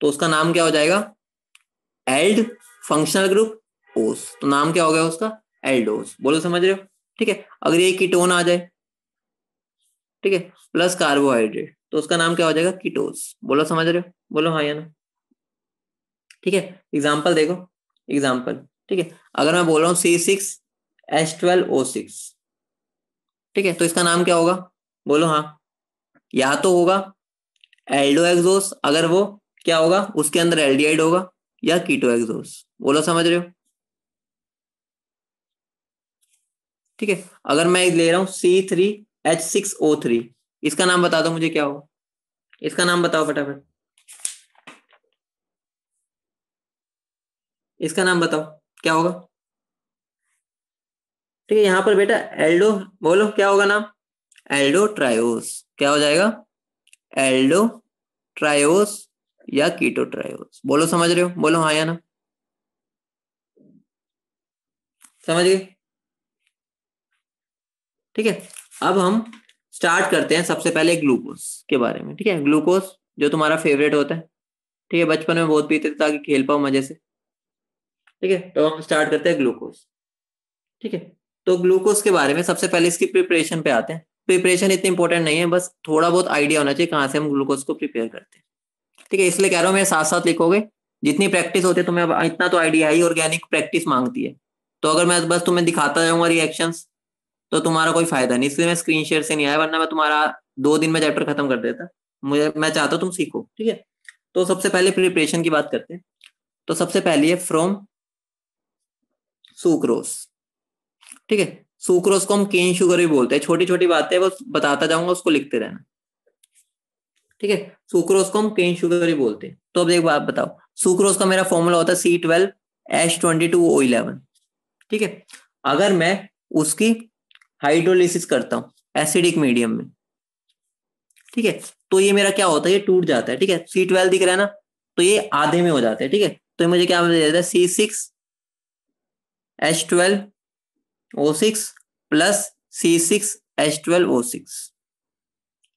तो उसका नाम क्या हो जाएगा? एल्ड फंक्शनल ग्रुप ओस तो नाम क्या हो गया उसका? एल्डोस बोलो, समझ रहे हो? ठीक है, अगर ये कीटोन आ जाए, ठीक है प्लस कार्बोहाइड्रेट तो उसका नाम क्या हो जाएगा? कीटोस बोलो, समझ रहे हो? बोलो हाँ या ना। ठीक है एग्ज़ाम्पल देखो एग्ज़ाम्पल ठीक है, अगर मैं बोल रहा हूँ C six H twelve O six ठीक है तो इसका नाम क्या होगा? बोलो हाँ। या तो होगा एल्डो एक्सोस अगर वो, क्या होगा? उसके अंदर एल्डिहाइड होगा, या कीटो एक्सोस बोलो, समझ रहे हो? ठीक है? अगर मैं ले रहा हूँ C three H six O three इसका नाम बता दो मुझे क्या होगा इसका नाम बताओ फटाफट। इसका नाम बताओ, क्या होगा? ठीक है, यहाँ पर बेटा एल्डो, बोलो, क्या होगा नाम? Aldo triose. क्या हो जाएगा? एल्डो ट्रायोस या कीटो ट्रायोस। बोलो, समझ रहे हो? बोलो हाँ या ना? समझ गए? ठीक है? अब हम स्टार्ट करते हैं सबसे पहले ग्लूकोज के बारे में, ठीक है? ग्लूकोज जो तुम्हारा फेवरेट होता है, ठीक है? बचपन में बहुत पीते थे ताकि खेल पाओ मज़े से, ठीक है? तो हम स्टार्ट करते हैं ग्लूकोज ठीक है? तो ग्लूकोज के बारे में सबसे पहले इसकी प्रिपरेशन पे आते हैं। प्रिपरेशन इतनी इंपॉर्टेंट नहीं है, बस थोड़ा बहुत आइडिया होना चाहिए कहाँ से हम ग्लूकोज को प्रिपेयर करते हैं, ठीक है? इसलिए कह रहा हूँ, मेरे साथ साथ लिखोगे, जितनी प्रैक्टिस होती है, तुम्हें इतना तो आइडिया है ही ऑर्गेनिक प्रैक्टिस मांगती है। तो अगर मैं बस तुम्हें दिखाता जाऊँगा रिएक्शंस तो तुम्हारा कोई फ़ायदा नहीं, इसलिए मैं स्क्रीन शेयर से नहीं आया, वरना मैं तुम्हारा दो दिन में चैप्टर खत्म कर देता। मुझे, मैं चाहता हूँ तुम सीखो, ठीक है? तो सबसे पहले प्रिपरेशन की बात करते हैं। तो सबसे पहले है फ्रॉम सुक्रोस ठीक है? सुक्रोस को हम केन शुगर भी बोलते हैं। छोटी छोटी बातें, बस बताता जाऊँगा, उसको लिखते रहना। ठीक है? सुक्रोस को हम केन शुगर ही बोलते हैं। तो अब एक बात बताओ सुक्रोस का मेरा फॉर्मूला होता है C twelve H twenty two O eleven ठीक है? अगर मैं उसकी हाइड्रोलिसिस करता हूँ, एसिडिक मीडियम में। ठीक है? तो ये मेरा क्या होता है? ये टूट जाता है, ठीक है? सी ट्वेल्व दिख रहा है ना? तो ये आधे में हो जाते हैं, ठीक है? तो मुझे क्या मिल जाता है? C six H twelve O six plus C six H twelve O six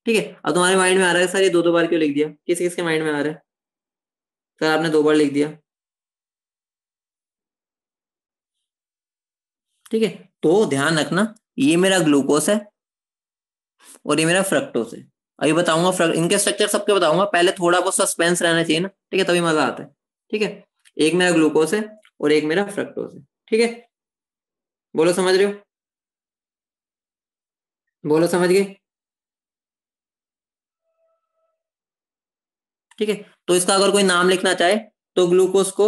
ठीक है? अब तुम्हारे माइंड में आ रहा है, सर, ये दो दो बार क्यों लिख दिया? किस किसके माइंड में आ रहा है? सर, आपने दो बार लिख दिया। ठीक है? तो ध्यान रखना ये मेरा ग्लूकोस है और ये मेरा फ्रक्टोस है। अभी बताऊँगा इनके स्ट्रक्चर सबके बताऊँगा, पहले थोड़ा बहुत सस्पेंस रहना चाहिए ना, ठीक है, तभी मज़ा आता है, ठीक है? एक मेरा ग्लूकोस है और एक मेरा फ्रक्टोस है, ठीक है? बोलो, समझ रहे हो? बोलो, समझ गए? ठीक है? तो इसका अगर कोई नाम लिखना चाहे तो ग्लूकोज को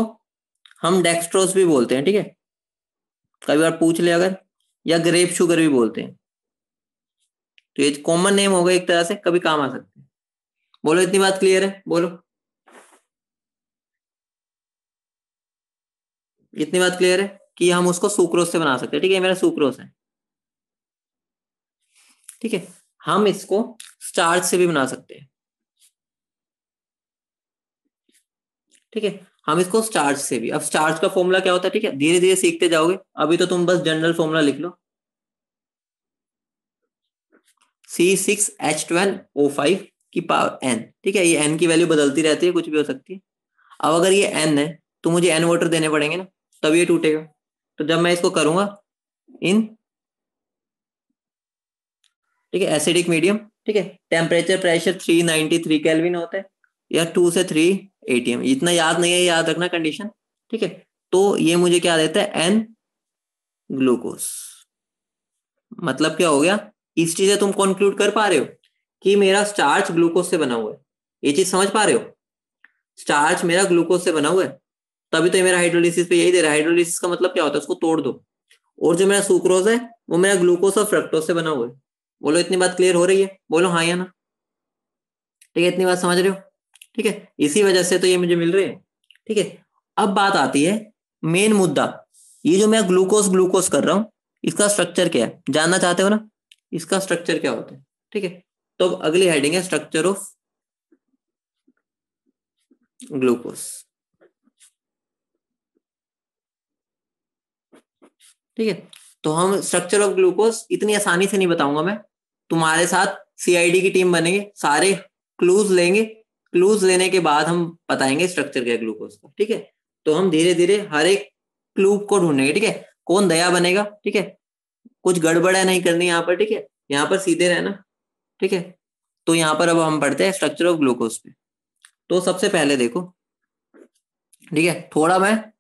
हम डेक्सट्रोस भी बोलते हैं, ठीक है? कभी बार पूछ ले अगर। या ग्रेप शुगर भी बोलते हैं। तो ये कॉमन नेम होगा एक तरह से, कभी काम आ सकते हैं। बोलो, इतनी बात क्लियर है? बोलो। इतनी बात क्लियर है कि हम उसको सुक्रोज से बना सकते हैं। ठीक है, मेरा सुक्रोज है। ठीक है, हम इसको स्टार्च से भी बना सकते हैं। ठीक है हम इसको स्टार्च से भी। अब स्टार्च का फॉर्मूला क्या होता है, ठीक है? धीरे धीरे सीखते जाओगे। अभी तो तुम बस जनरल फॉर्मूला लिख लो। C six H O five की पावर एन ठीक है? ये एन की वैल्यू बदलती रहती है, कुछ भी हो सकती है। अब अगर ये एन है तो मुझे एन वोटर देने पड़ेंगे ना, तब ये टूटेगा। तो जब मैं इसको करूँगा, इन, ठीक है एसिडिक मीडियम ठीक है? Temperature pressure three ninety three kelvin होता है, या टू से थ्री एटीएम इतना याद नहीं है, याद रखना कंडीशन ठीक है? तो ये मुझे क्या देता है? एन ग्लूकोज मतलब क्या हो गया? इस चीज़ से तुम कंक्लूड कर पा रहे हो कि मेरा स्टार्च ग्लूकोज से बना हुआ है। ये चीज़ समझ पा रहे हो? स्टार्च मेरा ग्लूकोज से बना हुआ है। तभी तो मेरा हाइड्रोलिसिस पे यही दे रहा है। हाइड्रोलिसिस का मतलब क्या होता है? उसको तोड़ दो। और जो मेरा सुक्रोज है, वो मेरा ग्लूकोज और फ्रक्टोज से बना हुआ है। बोलो, इतनी बात क्लियर हो रही है? बोलो हाँ या ना? ठीक है, इतनी बात समझ रहे हो? ठीक है? इसी वजह से तो ये मुझे मिल रहे हैं। ठीक है? अब बात आती है मेन मुद्दा। ये जो मैं ग्लूकोज ग्लूकोज कर रहा हूँ, इसका स्ट्रक्चर क्या है? जानना चाहते हो ना? इसका स्ट्रक्चर क्या होता है? ठीक है? तो अब अगली हेडिंग है स्ट्रक्चर ऑफ़ ग्लूकोज ठीक है? तो हम स्ट्रक्चर ऑफ़ ग्लूकोज इतनी आसानी से नहीं बताऊँगा मैं। तुम्हारे साथ सीआईडी की टीम बनेंगे, सारे क्लूज लेंगे क्लूज लेने के बाद हम बताएँगे स्ट्रक्चर क्या ग्लूकोज का, ठीक है? तो हम धीरे धीरे हर एक क्लू को ढूंढेंगे, ठीक है? कौन दया बनेगा, ठीक है? कुछ गड़बड़ नहीं करनी यहाँ पर, ठीक है? यहाँ पर सीधे रहना, ठीक है? तो यहाँ पर अब हम पढ़ते हैं स्ट्रक्चर ऑफ़ ग्लूकोज पे। तो सबसे पहले देखो, ठीक है? थोड़ा मैं,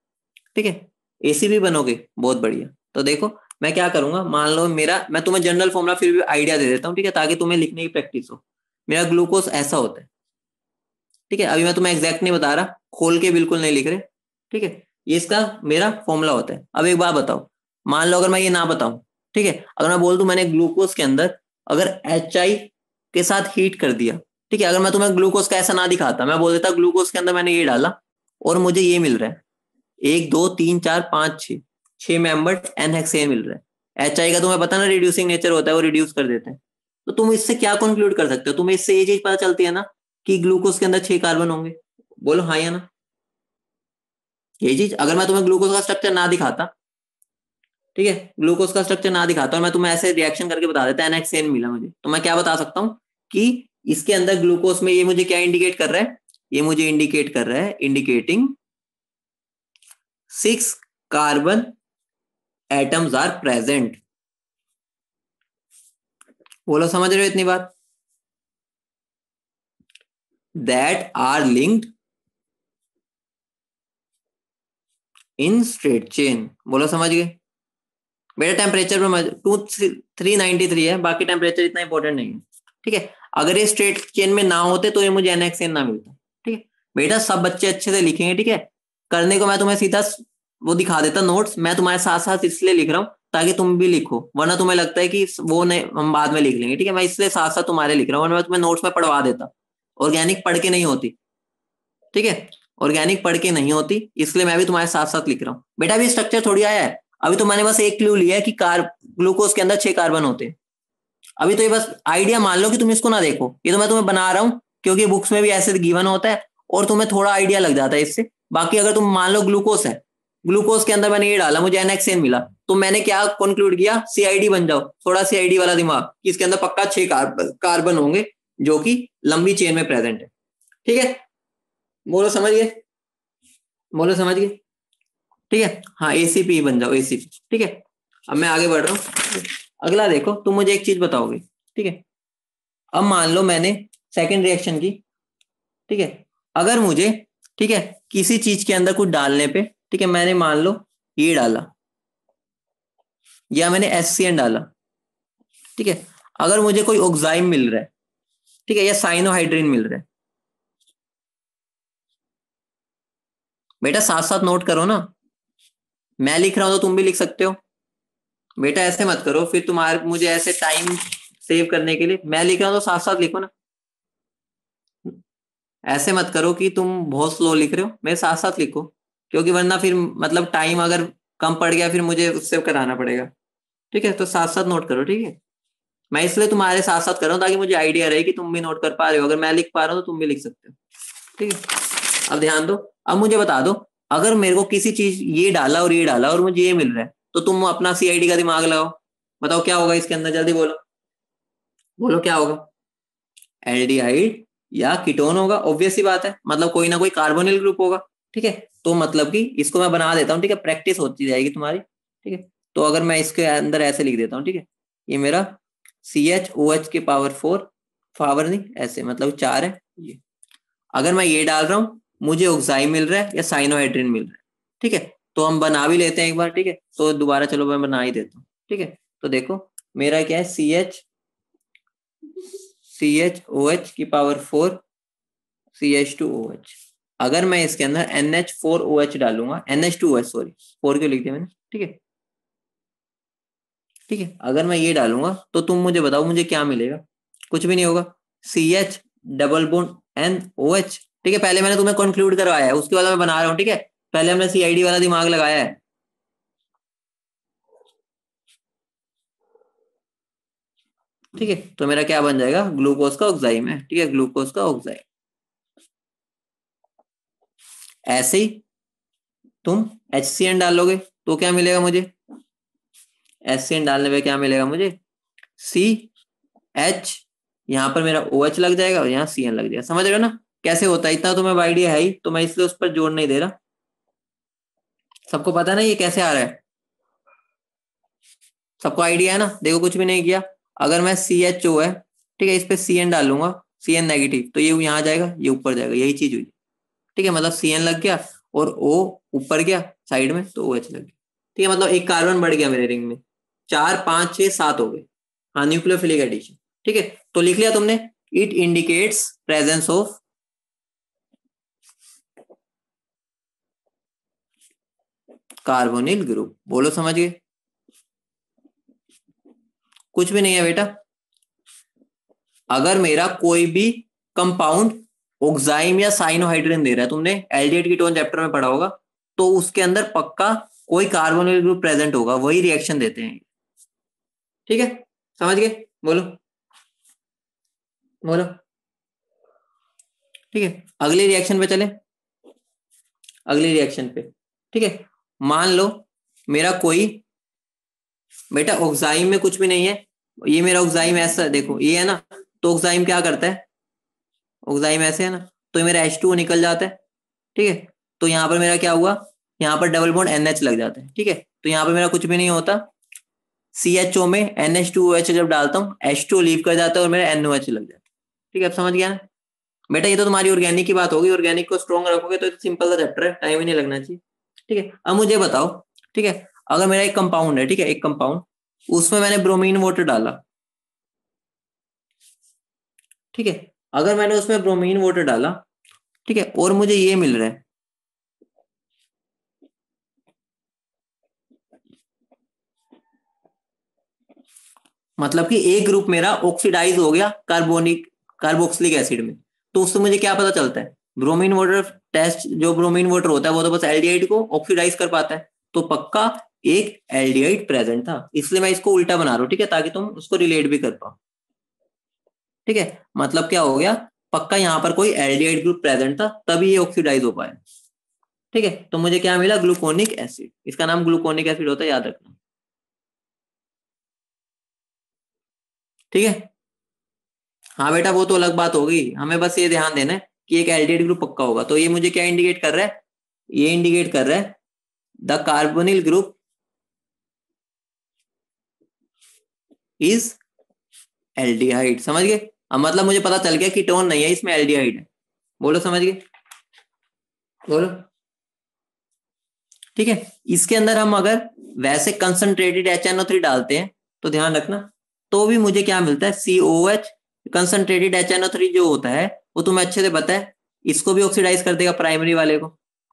ठीक है? एसी भी बनोगे, बहुत बढ़िया। तो देखो, मैं क्या करूँगा? मान लो मेरा, मैं तुम्हें जनरल फॉर्मुला फिर भी आइडिया दे देता हूँ, ठीक है? ताकि तुम्हें लिखने की प्रैक्टिस हो। मेरा ग्लूकोज ऐसा होता है। ठीक है? अभी मैं तुम्हें एग्जैक्ट नहीं बता रहा। खोल के बिल्कुल नहीं लिख रहे। ठीक है? ये इसका मेरा फॉर्मूला होता है। अब एक बार बताओ। मान लो अगर मैं ये ना बताऊँ। ठीक है? अगर मैं बोल दू मैंने ग्लूकोज के अंदर अगर एचआई के साथ हीट कर दिया। ठीक है? अगर मैं तुम्हें ग्लूकोज का ऐसा ना दिखाता। मैं बोल देता ग्लूकोज के अंदर मैंने ये डाला और मुझे ये मिल रहा है। एक, दो, तीन, चार, पाँच, छह। छह मेंबर एन हेक्सेन मिल रहा है। HI का तुम्हें पता ना रिड्यूसिंग नेचर होता है, वो रिड्यूस कर देते हैं। तो तुम इससे क्या कंक्लूड कर सकते हो? तुम्हें इससे ये चीज़ पता चलती है ना? कि ग्लूकोज के अंदर छह कार्बन होंगे। बोलो हाँ या ना? ये चीज़। अगर मैं तुम्हें ग्लूकोज का स्ट्रक्चर ना दिखाता, ठीक है? ग्लूकोज का स्ट्रक्चर ना दिखाता और मैं तुम्हें ऐसे रिएक्शन करके बता देता एनएक्सेन मिला मुझे तो मैं क्या बता सकता हूँ कि इसके अंदर ग्लूकोज में ये मुझे क्या इंडिकेट कर रहा है? ये मुझे इंडिकेट कर रहा है indicating six carbon atoms are present बोलो, समझ रहे हो इतनी बात? That are linked in straight chain बोलो समझ गए? बेटा टेम्परेचर में टू थ्री नाइनटी थ्री है, बाकी टेम्परेचर इतना इंपॉर्टेंट नहीं है। ठीक है? अगर ये स्ट्रेट चेन में ना होते तो ये मुझे एनएक्सेन ना मिलता। ठीक है? बेटा सब बच्चे अच्छे से लिखेंगे, ठीक है? करने को मैं तुम्हें सीधा वो दिखा देता नोट्स मैं तुम्हारे साथ साथ इसलिए लिख रहा हूँ ताकि तुम भी लिखो, वरना तुम्हें लगता है कि वो नहीं, हम बाद में लिख लेंगे। ठीक है? मैं इसलिए साथ साथ तुम्हारे लिख रहा हूँ मैं तुम्हें नोट्स में पढ़वा देता। ऑर्गेनिक पढ़ के नहीं होती। ठीक है? ऑर्गेनिक पढ़ के नहीं होती, इसलिए मैं भी तुम्हारे साथ साथ लिख रहा हूँ। बेटा, अभी स्ट्रक्चर थोड़ी आया है। अभी तो मैंने बस एक क्लू लिया है कि कार ग्लूकोज के अंदर छह कार्बन होते हैं। अभी तो ये बस आइडिया मान लो कि तुम इसको ना देखो। ये तो मैं तुम्हें बना रहा हूँ, क्योंकि बुक्स में भी ऐसे गिवन होता है और तुम्हें थोड़ा आइडिया लग जाता है इससे। बाकी अगर तुम मान लो ग्लूकोज है ग्लूकोज के अंदर मैंने ये डाला, मुझे एनएक्सेन मिला तो मैंने क्या कंक्लूड किया? सीआईडी बन जाओ। थोड़ा सीआईडी वाला दिमाग इसके अंदर पक्का छह कार्बन होंगे। जो कि लंबी चेन में प्रेजेंट है। ठीक है? बोलो समझ गए बोलो समझ गए ठीक है? हाँ एसीपी बन जाओ एसीपी ठीक है? अब मैं आगे बढ़ रहा हूँ। अगला देखो, तुम मुझे एक चीज़ बताओगे। ठीक है? अब मान लो मैंने सेकेंड रिएक्शन की। ठीक है? अगर मुझे, ठीक है, किसी चीज़ के अंदर कुछ डालने पे, ठीक है, मैंने मान लो ये डाला। या मैंने एस डाला। ठीक है? अगर मुझे कोई ऑक्साइम मिल रहा है ठीक है, या साइनोहाइड्रिन मिल रहा है। बेटा साथ साथ नोट करो ना। मैं लिख रहा हूँ तो तुम भी लिख सकते हो। बेटा, ऐसे मत करो, फिर तुम्हारे, मुझे ऐसे टाइम सेव करने के लिए, मैं लिख रहा हूँ तो साथ साथ लिखो ना। ऐसे मत करो कि तुम बहुत स्लो लिख रहे हो मेरे साथ साथ लिखो, क्योंकि वरना फिर मतलब टाइम अगर कम पड़ गया, फिर मुझे उससे कराना पड़ेगा। ठीक है तो साथ साथ नोट करो, ठीक है? मैं इसलिए तुम्हारे साथ साथ कर रहा हूँ ताकि मुझे आइडिया रहे कि तुम भी नोट कर पा रहे हो। अगर मैं लिख पा रहा हूँ तो तुम भी लिख सकते हो। ठीक है? अब ध्यान दो। अब मुझे बता दो, अगर मेरे को किसी चीज़ ये डाला और ये डाला और मुझे ये मिल रहा है तो तुम अपना सीआईडी का दिमाग लगाओ। बताओ क्या होगा इसके अंदर? जल्दी बोलो। बोलो क्या होगा? एल्डिहाइड या कीटोन होगा। ऑब्वियस ही बात है। मतलब कोई ना कोई कार्बोनिल ग्रुप होगा। ठीक है? तो मतलब कि इसको मैं बना देता हूँ। ठीक है? प्रैक्टिस होती जाएगी तुम्हारी। ठीक है? तो अगर मैं इसके अंदर ऐसे लिख देता हूँ। ठीक है? ये मेरा सी एच ओ एच के पावर फोर पावर नहीं, ऐसे मतलब चार है, ये। अगर मैं ये डाल रहा हूँ, मुझे ऑक्साइड मिल रहा है या साइनोहाइड्रिन मिल रहा है, ठीक है? तो हम बना भी लेते हैं एक बार, ठीक है? तो दोबारा चलो मैं बना ही देता हूँ, ठीक है? तो देखो, मेरा क्या है? C H C H O H की power four C H two O H अगर मैं इसके अंदर N H four O H डालूँगा N H two O H sorry four क्यों लिख दिया मैंने? ठीक है? ठीक है? अगर मैं ये डालूँगा तो तुम मुझे बताओ, मुझे क्या मिलेगा? कुछ भी नहीं होगा। C H double bond N O H ठीक है, पहले मैंने तुम्हें कंक्लूड करवाया है, उसके बाद मैं बना रहा हूँ, ठीक है? पहले हमने सीआईडी वाला दिमाग लगाया है। ठीक है तो मेरा क्या बन जाएगा? ग्लूकोज का ऑक्साइम है, ठीक है? ग्लूकोज का ऑक्साइम ऐसे ही तुम एच सी एन डालोगे तो क्या मिलेगा मुझे? एच सी एन डालने में क्या मिलेगा मुझे? सी एच यहाँ पर मेरा ओ OH लग जाएगा और यहाँ सी एन लग जाएगा। समझ रहे हो ना? कैसे होता है? इतना तो मैं आइडिया है ही तो मैं इसलिए उस पर ज़ोर नहीं दे रहा। सबको पता ना ये कैसे आ रहा है? सबको आइडिया है ना? देखो, कुछ भी नहीं किया। अगर मैं सी एच ओ है, ठीक है, इस पर सी एन डालूँगा सी एन नेगेटिव तो ये यहाँ जाएगा, ये ऊपर जाएगा, यही चीज़ हुई। ठीक है मतलब सी एन लग गया और ओ ऊपर गया साइड में तो ओ एच लग गया। ठीक है मतलब एक कार्बन बढ़ गया मेरे रिंग में। चार, पाँच, छह, सात हो गए। हाँ न्यूक्लियोफिलिक एडिशन ठीक है? तो लिख लिया तुमने। It indicates presence of carbonyl group बोलो, समझ गए? कुछ भी नहीं है बेटा। अगर मेरा कोई भी कंपाउंड ऑक्साइम या साइनोहाइड्रिन दे रहा है, तुमने एल्डिहाइड कीटोन चैप्टर में पढ़ा होगा तो उसके अंदर पक्का कोई कार्बोनिल ग्रुप प्रेजेंट होगा, वही रिएक्शन देते हैं। ठीक है? समझ गए? बोलो। बोलो। ठीक है? अगले रिएक्शन पे चले। अगले रिएक्शन पे। ठीक है? मान लो, मेरा कोई, बेटा ऑक्साइम में कुछ भी नहीं है। ये मेरा ऑक्साइम ऐसा, देखो, ये है ना तो ऑक्साइम क्या करता है? ऑक्साइम ऐसे है ना तो मेरा एच टू निकल जाता है। ठीक है? तो यहाँ पर मेरा क्या हुआ? यहाँ पर डबल बॉन्ड एन एच लग जाता है। ठीक है? तो यहाँ पर मेरा कुछ भी नहीं होता। सी एच ओ में एन एच टू एच जब डालता हूँ एच टू लीव कर जाता है और मेरा एन ओ एच लग जाता है। ठीक है, अब समझ गया ना? बेटा, ये तो तुम्हारी ऑर्गेनिक की बात होगी ऑर्गेनिक को स्ट्रॉन्ग रखोगे तो सिंपल सा चैप्टर है टाइम ही नहीं लगना चाहिए। ठीक है, अब मुझे बताओ, ठीक है, अगर मेरा एक कंपाउंड है, ठीक है, एक कंपाउंड उसमें मैंने ब्रोमीन वाटर डाला। ठीक है, अगर मैंने उसमें ब्रोमीन वाटर डाला, ठीक है, और मुझे ये मिल रहा है मतलब कि एक ग्रुप मेरा ऑक्सीडाइज हो गया कार्बोनिक कार्बोक्सिलिक एसिड में। तो उससे मुझे क्या पता चलता है? ब्रोमीन वाटर टेस्ट जो ब्रोमीन वाटर होता है, वो तो बस एल्डिहाइड को ऑक्सीडाइज कर पाता है। तो पक्का एक एल्डिहाइड प्रेजेंट था। इसलिए मैं इसको उल्टा बना रहा हूँ, ठीक है? ताकि तुम उसको रिलेट भी कर पाओ। ठीक है? मतलब क्या हो गया? पक्का यहाँ पर कोई एल्डिहाइड ग्रुप प्रेजेंट था, तभी ये ऑक्सीडाइज हो पाया। ठीक है? तो मुझे क्या मिला? ग्लूकोनिक एसिड इसका नाम ग्लूकोनिक एसिड होता है, याद रखना। ठीक है? हाँ बेटा, वो तो अलग बात होगी। हमें बस ये ध्यान देना है कि एक एल्डिहाइड ग्रुप पक्का होगा। तो ये मुझे क्या इंडिकेट कर रहा है? ये इंडिकेट कर रहा है the carbonyl group is aldehyde समझ गए? अब मतलब मुझे पता चल गया कि टोन नहीं है, इसमें एल्डिहाइड है। बोलो, समझ गए? बोलो। ठीक है? इसके अंदर हम अगर वैसे कंसंट्रेटेड एच डालते हैं तो ध्यान रखना तो भी मुझे क्या मिलता है? C O H concentrated H N O three जो होता है, वो तुम्हें अच्छे से पता है। इसको भी ऑक्सीडाइज कर देगा प्राइमरी वाले को,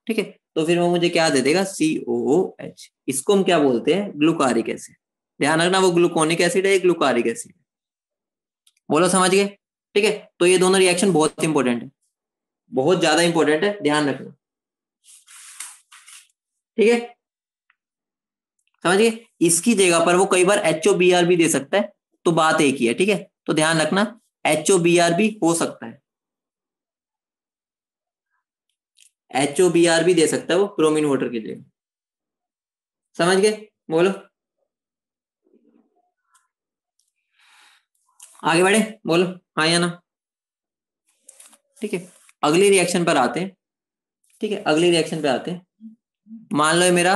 ठीक है? तो फिर वो मुझे क्या दे देगा? सी ओ एच इसको हम क्या बोलते हैं? ग्लूकारिक एसिड ध्यान रखना, वो ग्लूकोनिक एसिड है ग्लूकारिक एसिड बोलो, समझ गए? ठीक है? तो ये दोनों रिएक्शन बहुत इंपॉर्टेंट है। बहुत ज़्यादा इंपॉर्टेंट है, ध्यान रखना। ठीक है? समझ गए? इसकी जगह पर वो कई बार एच ओ बी आर भी दे सकता है। तो बात एक ही है, ठीक है? तो ध्यान रखना एच ओ बी आर भी हो सकता है। एच ओ बी आर भी दे सकता है वो प्रोमिन वोटर की जगह समझ गए? बोलो। आगे बढ़े, बोलो। हाँ या ना? ठीक है, अगली रिएक्शन पर आते हैं। ठीक है, अगली रिएक्शन पर आते हैं। मान लो ये मेरा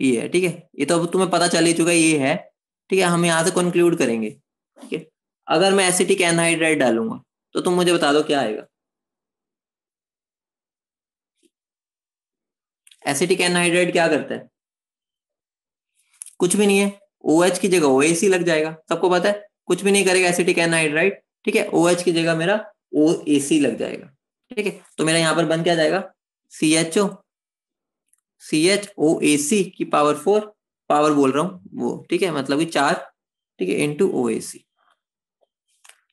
ये है, ठीक है? ये तो अब तुम्हें पता चल ही चुका है, ये है। ठीक है, हम यहाँ से कंक्लूड करेंगे। ठीक है, अगर मैं एसिटिक एनहाइड्राइड डालूँगा तो तुम मुझे बता दो क्या आएगा। एसिटिक एनहाइड्राइड क्या करता है? कुछ भी नहीं है ओ OH की जगह ओ लग जाएगा। सबको पता है? कुछ भी नहीं करेगा एसिटिक एनहाइड्राइड ठीक है? ओ OH की जगह मेरा ओ लग जाएगा। ठीक है तो मेरा यहाँ पर बन क्या जाएगा? सी एच ओ सी एच ओ ए सी की पावर फोर पावर बोल रहा हूँ, वो, ठीक है मतलब कि चार, ठीक है इंटू ओ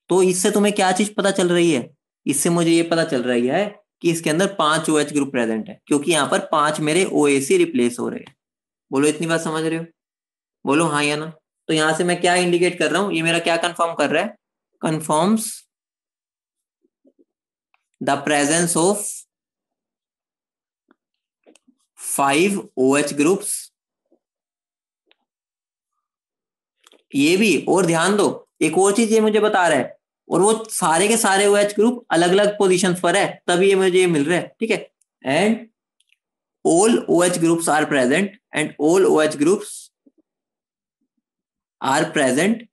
तो इससे तुम्हें क्या चीज़ पता चल रही है? इससे मुझे ये पता चल रही है कि इसके अंदर पाँच ओ एच ग्रुप प्रेजेंट है, क्योंकि यहाँ पर पाँच मेरे ओ ए सी रिप्लेस हो रहे हैं। बोलो, इतनी बात समझ रहे हो? बोलो हाँ या ना? तो यहाँ से मैं क्या इंडिकेट कर रहा हूँ? ये मेरा क्या कंफर्म कर रहा है? Confirms the presence of five O H groups ये भी, और ध्यान दो, एक और चीज़ ये मुझे बता रहा है, और वो सारे के सारे ओ एच ग्रुप अलग अलग पोजिशन पर है तभी ये मुझे ये मिल रहा है, ठीक है? And H groups are present and all O H groups are present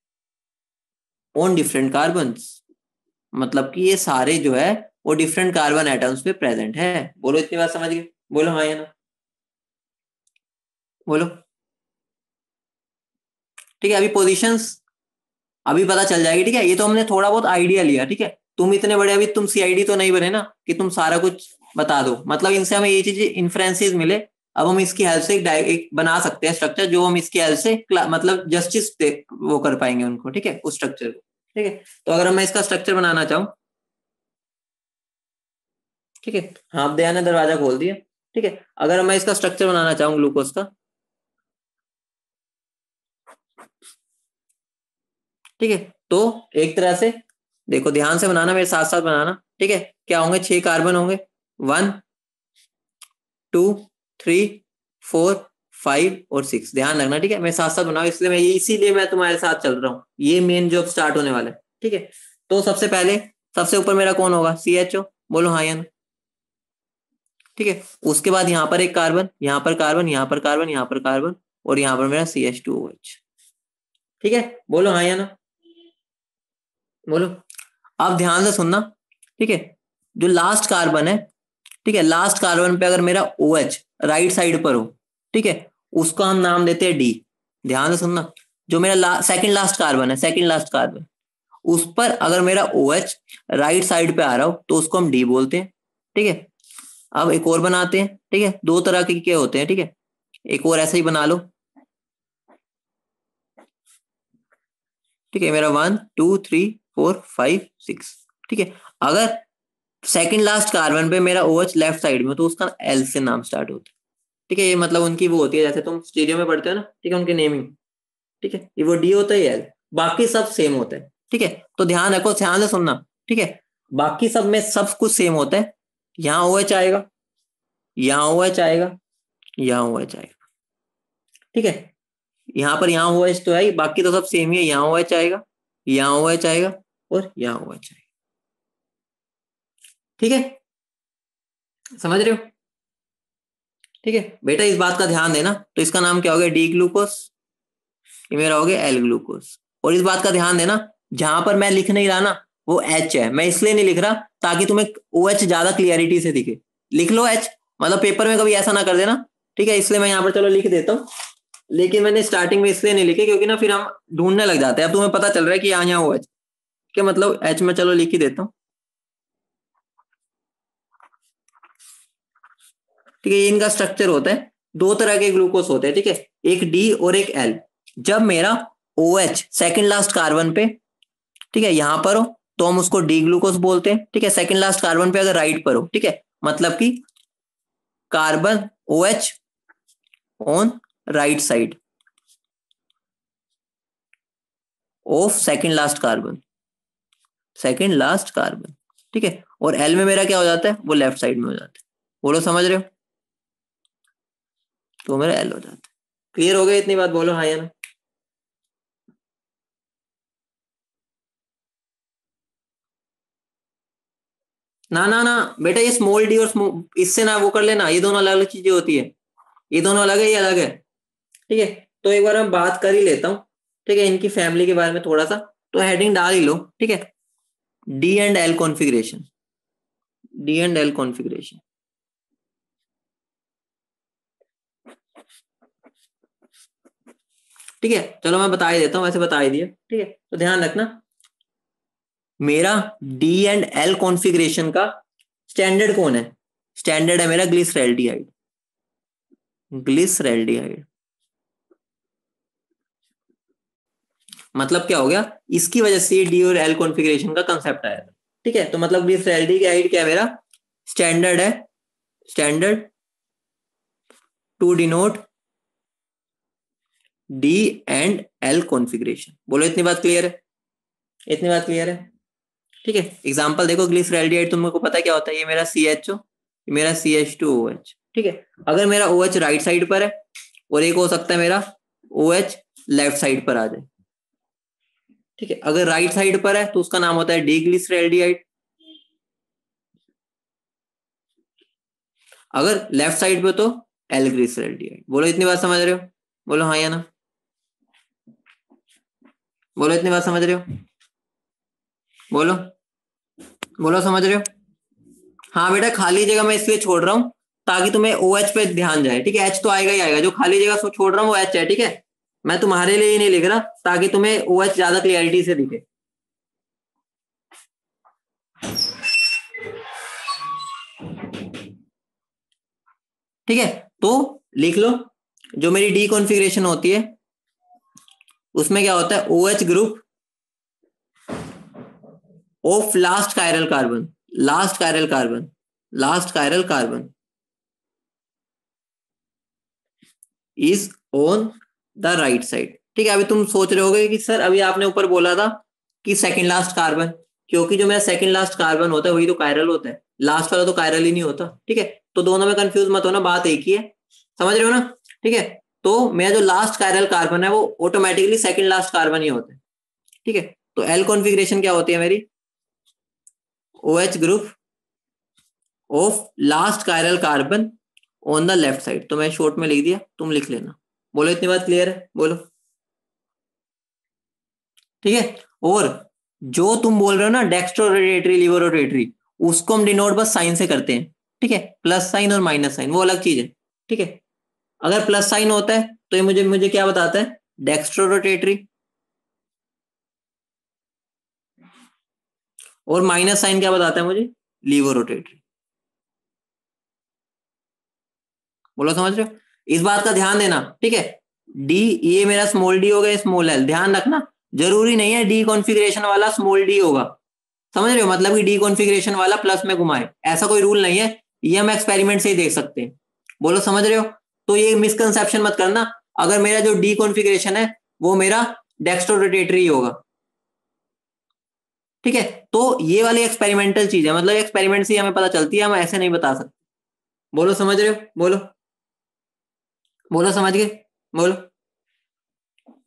on different carbon मतलब कि ये सारे जो है, वो डिफरेंट कार्बन एटम्स पे प्रेजेंट है। बोलो, इतनी बात समझ गए? बोलो हाँ ना बोलो। ठीक है अभी पोजीशंस अभी पता चल जाएगी ठीक है? ये तो हमने थोड़ा बहुत आइडिया लिया ठीक है? तुम इतने बड़े अभी तुम सीआईडी तो नहीं बने ना कि तुम सारा कुछ बता दो। मतलब इनसे हमें ये चीज़ इन्फ्रेंसेज मिले अब हम इसकी हेल्प से एक, एक बना सकते हैं स्ट्रक्चर जो हम इसकी हेल्प से मतलब जस्टिस वो कर पाएँगे उनको ठीक है? उस स्ट्रक्चर को ठीक है? तो अगर मैं इसका स्ट्रक्चर बनाना चाहूँ ठीक है? हाँ दया ने दरवाज़ा खोल दिया ठीक है? अगर मैं इसका स्ट्रक्चर बनाना चाहूँ ग्लूकोज का ठीक है? तो एक तरह से, देखो, ध्यान से बनाना, मेरे साथ साथ बनाना, ठीक है? क्या होंगे? छह कार्बन होंगे। One two three four five और सिक्स ध्यान रखना, ठीक है? मैं साथ साथ बनाऊ इसलिए मैं, इसीलिए मैं तुम्हारे साथ चल रहा हूँ। ये मेन जॉब स्टार्ट होने वाला है, ठीक है? तो सबसे पहले, सबसे ऊपर मेरा कौन होगा? सी एच ओ बोलो हाँ ठीक है? उसके बाद यहाँ पर एक कार्बन यहाँ पर कार्बन यहाँ पर कार्बन यहाँ पर कार्बन और यहाँ पर मेरा C H two O H ठीक है? बोलो हाँ या ना। बोलो। अब ध्यान से सुनना ठीक है? जो लास्ट कार्बन है ठीक है? लास्ट कार्बन पे अगर मेरा ओ एच राइट साइड पर हो ठीक है? उसको हम नाम देते हैं डी ध्यान से सुनना। जो मेरा ला, सेकंड लास्ट कार्बन है सेकंड लास्ट कार्बन उस पर अगर मेरा ओ एच राइट साइड पे आ रहा हो तो उसको हम डी बोलते हैं ठीक है? अब एक और बनाते हैं ठीक है? दो तरह के क्या होते हैं ठीक है? एक और ऐसा ही बना लो। ठीक है मेरा one two three four, five, six. ठीक है? अगर सेकंड लास्ट कार्बन पे मेरा ओएच लेफ़्ट साइड में तो उसका एल से नाम स्टार्ट होता है। ठीक है? ये मतलब उनकी वो होती है, जैसे तुम स्टेडियम में पढ़ते हो ना, ठीक है? उनकी नेमिंग ठीक है? ये वो डी होता है एल बाकी सब सेम होता है। ठीक है? तो ध्यान रखो, ध्यान से सुनना। ठीक है? बाकी सब में सब कुछ सेम होता है। यहाँ ओ एच आएगा, यहाँ ओ एच आएगा, यहाँ ओ एच आएगा। ठीक है? यहाँ पर यहाँ ओ एच तो है बाकी तो सब सेम ही है। यहाँ ओ एच आएगा, यहाँ ओ एच आएगा और यहाँ ओ एच आएगा ठीक है? समझ रहे हो? ठीक है? बेटा, इस बात का ध्यान देना। तो इसका नाम क्या हो गया? डी ग्लूकोस ये मेरा हो गया एल ग्लूकोस और इस बात का ध्यान देना, जहाँ पर मैं लिख नहीं रहा ना, वो एच है। मैं इसलिए नहीं लिख रहा ताकि तुम्हें ओ एच ज़्यादा क्लियरिटी से दिखे। लिख लो एच मतलब पेपर में कभी ऐसा ना कर देना। ठीक है? इसलिए मैं यहाँ पर चलो लिख देता हूँ। लेकिन मैंने स्टार्टिंग में इसलिए नहीं लिखे क्योंकि ना फिर हम ढूँढने लग जाते हैं। अब तुम्हें पता चल रहा है कि यहाँ यहाँ ओ एच क्या मतलब एच में चलो लिख ही देता हूँ। ठीक है इनका स्ट्रक्चर होता है। दो तरह के ग्लूकोज होते हैं, ठीक है? एक डी और एक एल जब मेरा O H second last carbon पे, ठीक है, यहाँ पर हो तो हम उसको डी ग्लूकोज बोलते हैं, ठीक है? सेकेंड लास्ट कार्बन पे अगर राइट पर हो, ठीक है? मतलब कि carbon O H on right side of second last carbon second last carbon, ठीक है? और एल में मेरा क्या हो जाता है? वो लेफ़्ट साइड में हो जाता है। बोलो, समझ रहे हो? तो मेरा एल हो जाता है। क्लियर हो गया इतनी बात? बोलो हाँ या ना? ना ना ना, बेटा, ये स्मॉल डी और इससे ना वो कर लेना। ये दोनों अलग अलग चीज़ें होती है। ये दोनों अलग है, ये अलग है। ठीक है? तो एक बार मैं बात कर ही लेता हूँ। ठीक है? इनकी फैमिली के बारे में थोड़ा सा। तो हेडिंग डाल ही लो, ठीक है? D and L configuration D and L configuration ठीक है? चलो मैं बता ही देता हूँ, वैसे बता ही दिया। ठीक है? तो ध्यान रखना। मेरा डी एंड एल कॉन्फ़िगरेशन का स्टैंडर्ड कौन है? स्टैंडर्ड है मेरा ग्लिसरेल्डिहाइड ग्लिसरेल्डिहाइड मतलब क्या हो गया? इसकी वजह से डी और एल कॉन्फ़िगरेशन का कंसेप्ट आया था। ठीक है? तो मतलब ग्लिसरेल्डिहाइड क्या मेरा? स्टैंडर्ड है। Standard to denote D and L configuration बोलो, इतनी बात क्लियर है? इतनी बात क्लियर है? ठीक है? एग्ज़ाम्पल देखो ग्लिसरेल्डिहाइड तुमको पता है क्या होता है? ये मेरा सी एच ओ मेरा C H two O H ठीक है? अगर मेरा ओ OH राइट साइड पर है, और एक हो सकता है मेरा ओ OH लेफ़्ट साइड पर आ जाए। ठीक है, अगर राइट साइड पर है तो उसका नाम होता है डीग्लिसरेल्डिहाइड अगर लेफ़्ट साइड पे तो एल बोलो, इतनी बात समझ रहे हो? बोलो हाँ या ना? बोलो, इतनी बात समझ रहे हो? बोलो बोलो, समझ रहे हो? हाँ बेटा, खाली जगह मैं इसलिए छोड़ रहा हूँ ताकि तुम्हें ओ OH पे ध्यान जाए, ठीक है? एच तो आएगा ही आएगा, जो खाली जगह छोड़ रहा हूँ वो एच है, ठीक है? मैं तुम्हारे लिए ही नहीं लिख रहा, ताकि तुम्हें ओ एच ज़्यादा क्लियरिटी से दिखे। ठीक है तो लिख लो, जो मेरी डी कॉन्फ़िगरेशन होती है, उसमें क्या होता है O OH group of last chiral carbon last chiral carbon last chiral carbon is on the right side. ठीक है, अभी तुम सोच रहे होगे कि सर, अभी आपने ऊपर बोला था कि सेकंड लास्ट कार्बन क्योंकि जो मेरा सेकंड लास्ट कार्बन होता है, वही तो कायरल होता है। लास्ट वाला तो कायरल ही नहीं होता, ठीक है? तो दोनों में कंफ्यूज मत होना, बात एक ही है। समझ रहे हो ना? ठीक है? तो मेरा जो लास्ट कायरल कार्बन है, वो ऑटोमेटिकली सेकंड लास्ट कार्बन ही होता है। ठीक है? तो एल कॉन्फ़िगरेशन क्या होती है मेरी? O H group of last chiral carbon on the left side तो मैं शॉर्ट में लिख दिया, तुम लिख लेना। बोलो इतनी बात क्लियर है बोलो। ठीक है? और जो तुम बोल रहे हो ना डेक्स्ट्रो रोटेटरी लिवर रोटेटरी उसको हम डिनोट बस साइन से करते हैं। ठीक है? प्लस साइन और माइनस साइन वो अलग चीज़ है। ठीक है? अगर प्लस साइन होता है तो ये मुझे मुझे क्या बताता है? डेक्स्ट्रो रोटेटरी और माइनस साइन क्या बताता है मुझे? लीवर रोटेटरी बोलो, समझ रहे हो? इस बात का ध्यान देना, ठीक है? डी ये मेरा स्मॉल डी हो गया स्मॉल एल ध्यान रखना, ज़रूरी नहीं है डी कॉन्फ़िगरेशन वाला स्मॉल डी होगा। समझ रहे हो? मतलब कि डी कॉन्फ़िगरेशन वाला प्लस में घुमाए। ऐसा कोई रूल नहीं है, ये हम एक्सपेरिमेंट से ही देख सकते हैं। बोलो, समझ रहे हो? तो ये मिसकनसेप्शन मत करना। अगर मेरा जो डी कॉन्फिग्रेशन है, वो मेरा डेक्स्ट्रो रोटेटरी होगा। ठीक है? तो ये वाली एक्सपेरिमेंटल चीज़ है। मतलब एक्सपेरिमेंट से हमें पता चलती है, हम ऐसे नहीं बता सकते। बोलो, समझ रहे हो? बोलो। बोलो समझ गए? बोलो।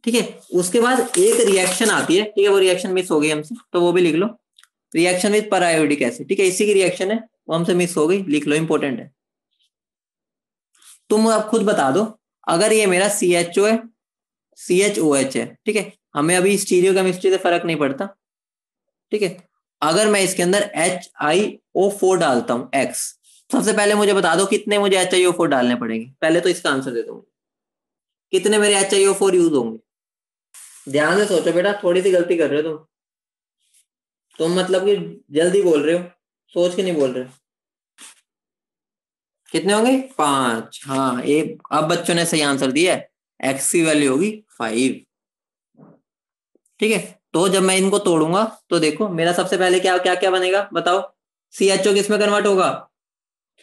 ठीक है, उसके बाद एक रिएक्शन आती है, ठीक है, वो रिएक्शन मिस हो गई हमसे तो वो भी लिख लो। रिएक्शन विद परायोडिक एसिड ठीक है, इसी की रिएक्शन है, वो हमसे मिस हो गई, लिख लो इंपॉर्टेंट है। तुम अब खुद बता दो, अगर ये मेरा सी एच ओ है सी एच ओ एच है, ठीक है, हमें अभी स्टीरियो केमिस्ट्री से फ़र्क नहीं पड़ता, ठीक है, अगर मैं इसके अंदर एच आई ओ फोर डालता हूँ एक्स सबसे पहले मुझे बता दो कितने मुझे एच आई ओ फोर डालने पड़ेंगे। पहले तो इसका आंसर दे दो कितने मेरे H I O four use होंगे? ध्यान से सोचो बेटा थोड़ी सी गलती कर रहे हो तुम। तुम मतलब कि जल्दी बोल रहे हो, सोच के नहीं बोल रहे। कितने होंगे? पाँच। हाँ ये अब बच्चों ने सही आंसर दिया है। एक्स की वैल्यू होगी फाइव ठीक है? तो जब मैं इनको तोड़ूँगा तो देखो, मेरा सबसे पहले क्या क्या क्या बनेगा? बताओ। सी एच ओ किसमें कन्वर्ट होगा?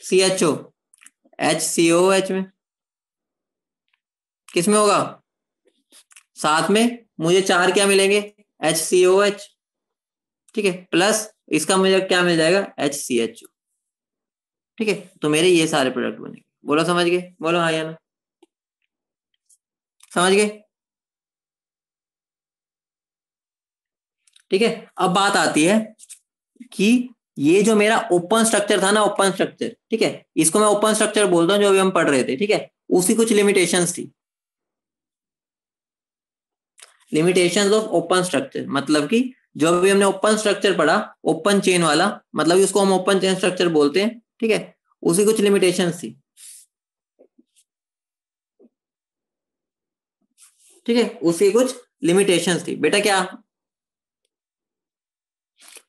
C H O H C O H में? किसमें होगा? साथ में? मुझे चार क्या मिलेंगे? एच सी ओ एच ठीक है प्लस इसका मुझे क्या मिल जाएगा? एच सी एच ओ ठीक है तो मेरे ये सारे प्रोडक्ट बनेंगे। बोलो, समझ गए? बोलो हाँ या ना। समझ गए? ठीक है, अब बात आती है कि ये जो मेरा ओपन स्ट्रक्चर था ना, ओपन स्ट्रक्चर ठीक है? इसको मैं ओपन स्ट्रक्चर बोलता हूँ, जो अभी हम पढ़ रहे थे, ठीक है? उसी कुछ लिमिटेशन थी। लिमिटेशन ऑफ़ ओपन स्ट्रक्चर मतलब कि जो अभी हमने ओपन स्ट्रक्चर पढ़ा ओपन चेन वाला मतलब उसको हम ओपन चेन स्ट्रक्चर बोलते हैं, ठीक है? उसी कुछ लिमिटेशन थी। ठीक है? उसकी कुछ लिमिटेशन थी। बेटा क्या?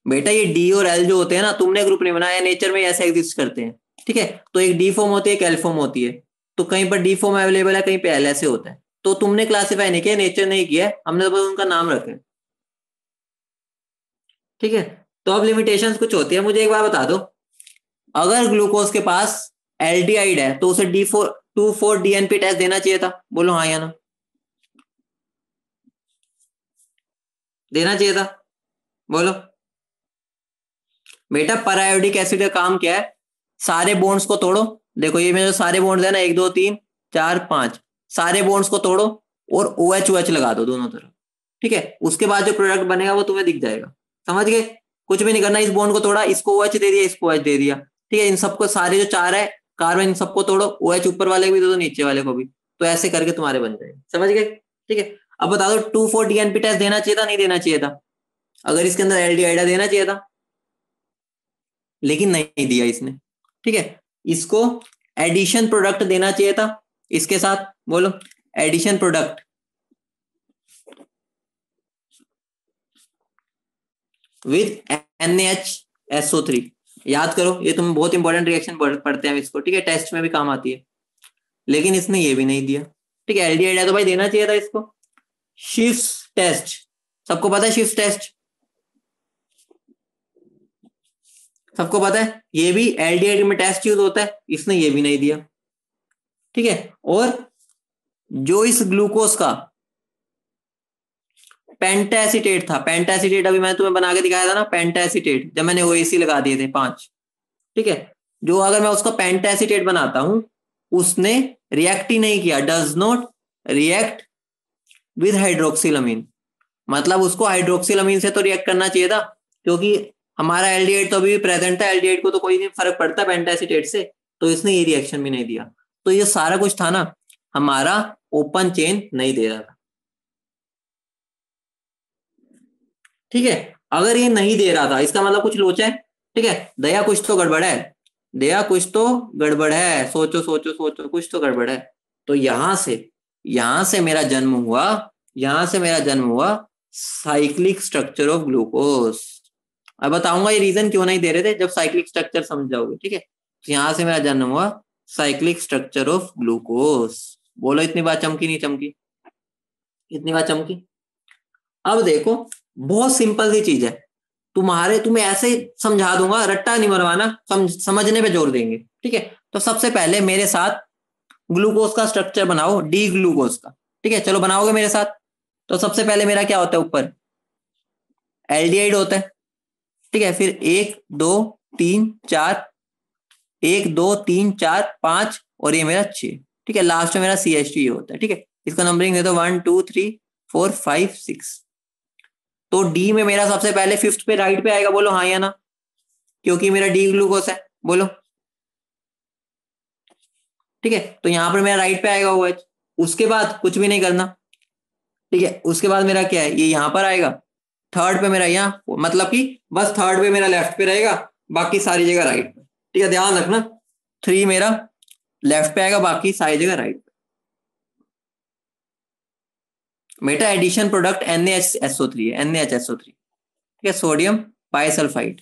बेटा, ये डी और एल जो होते हैं ना, तुमने ग्रुप नहीं बनाया नेचर में ऐसे एग्जिस्ट करते हैं, ठीक है? तो एक डी फॉर्म होती है, एक एल फॉर्म होती है। तो कहीं पर डी फॉर्म अवेलेबल है, कहीं पे एल ऐसे होता है। तो तुमने क्लासीफाई नहीं किया नेचर नहीं किया, हमने तो उनका नाम रखे ठीक है? तो अब लिमिटेशंस कुछ होती है, मुझे एक बार बता दो। अगर ग्लूकोज के पास एल्डिहाइड है तो उसे D four two four DNP test देना चाहिए था। बोलो हाँ या ना। देना चाहिए था। बोलो। बेटा परायोडिक एसिड का काम क्या है? सारे बॉन्ड्स को तोड़ो। देखो, ये मेरे सारे बॉन्ड्स है ना, एक, दो, तीन, चार, पाँच। सारे बॉन्ड्स को तोड़ो और ओ एच ओ एच लगा दो दोनों तरफ़। ठीक है? उसके बाद जो प्रोडक्ट बनेगा, वो तुम्हें दिख जाएगा। समझ गए? कुछ भी नहीं करना, इस बॉन्ड को तोड़ा, इसको ओ एच दे दिया, इसको ओ एच दे दिया। ठीक है? इन सबको, सारे जो चार है कार्बन इन सबको तोड़ो। ओ एच ऊपर वाले को भी दे दो, नीचे वाले को भी। तो ऐसे करके तुम्हारे बन जाएँगे। समझ गए? ठीक है? अब बता दो टू फोर डीएनपी टेस्ट देना चाहिए था, नहीं देना चाहिए था? अगर इसके अंदर एल आइडा देना चाहिए था लेकिन नहीं दिया इसने। ठीक है? इसको एडिशन प्रोडक्ट देना चाहिए था इसके साथ। बोलो addition product with N H SO three याद करो, ये तुम बहुत इंपॉर्टेंट रिएक्शन पढ़ते हैं इसको। ठीक है? टेस्ट में भी काम आती है। लेकिन इसने ये भी नहीं दिया। ठीक है? एलडीआईडा तो भाई देना चाहिए था इसको। शिफ्ट टेस्ट सबको पता है शिफ्ट टेस्ट सबको पता है, ये भी एलडीआईडी में टेस्ट यूज़ होता है, इसने ये भी नहीं दिया। ठीक है? और जो इस ग्लूकोज का पेंटासिटेट था पेंटासिटेट अभी मैंने तुम्हें बना के दिखाया था ना पेंटासिटेट जब मैंने वो एसी लगा दिए थे, पाँच। ठीक है? जो अगर मैं उसका पेंटासिटेट बनाता हूँ, उसने रिएक्ट ही नहीं किया does not react with hydroxylamine मतलब उसको हाइड्रोक्सिलमीन से तो रिएक्ट करना चाहिए था, क्योंकि हमारा एल्डिएट तो अभी भी प्रेजेंट था एल्डिएट को तो कोई नहीं फ़र्क पड़ता पेंटासिटेट से तो इसने ये रिएक्शन भी नहीं दिया। तो ये सारा कुछ था ना, हमारा ओपन चेन नहीं दे रहा था। ठीक है? अगर ये नहीं दे रहा था, इसका मतलब कुछ लोचा है? ठीक है? दया कुछ तो गड़बड़ है। दया कुछ तो गड़बड़ है। सोचो सोचो सोचो, कुछ तो गड़बड़ है। तो यहाँ से यहाँ से मेरा जन्म हुआ, यहाँ से मेरा जन्म हुआ साइक्लिक स्ट्रक्चर ऑफ़ ग्लूकोज अब बताऊँगा ये रीजन क्यों नहीं दे रहे थे जब साइक्लिक स्ट्रक्चर समझ जाओगे ठीक है? तो यहाँ से मेरा जन्म हुआ साइक्लिक स्ट्रक्चर ऑफ़ ग्लूकोज बोलो इतनी बात चमकी नहीं चमकी? इतनी बात चमकी? अब देखो बहुत सिंपल सी चीज़ है। तुम्हारे तुम्हें ऐसे समझा दूँगा रट्टा नहीं मरवाना सम, समझने पे ज़ोर देंगे ठीक है? तो सबसे पहले मेरे साथ ग्लूकोज का स्ट्रक्चर बनाओ डी ग्लूकोज का ठीक है? चलो बनाओगे मेरे साथ? तो सबसे पहले मेरा क्या होता है ऊपर? एल्डिहाइड होता है। ठीक है, फिर एक, दो, तीन, चार, एक, दो, तीन, चार, पाँच और ये मेरा छ। ठीक है लास्ट में मेरा सी एच टी होता है, ठीक है। इसका नंबरिंग है तो one two three four five six तो डी में मेरा सबसे पहले फिफ्थ पे राइट पे आएगा, बोलो हाँ या ना, क्योंकि मेरा डी ग्लूकोस है, बोलो। ठीक है तो यहाँ पर मेरा राइट पे आएगा वो एच उसके बाद कुछ भी नहीं करना, ठीक है। उसके बाद मेरा क्या है, ये यहाँ पर आएगा। थर्ड पे मेरा यहाँ मतलब कि बस थर्ड पे मेरा लेफ़्ट पे रहेगा, बाकी सारी जगह राइट पे। ठीक है, ध्यान रखना। थ्री मेरा लेफ़्ट पे आएगा, बाकी सारी जगह राइट पे। Meta addition product N H three है एन एच थ्री ठीक है सोडियम बायसल्फाइड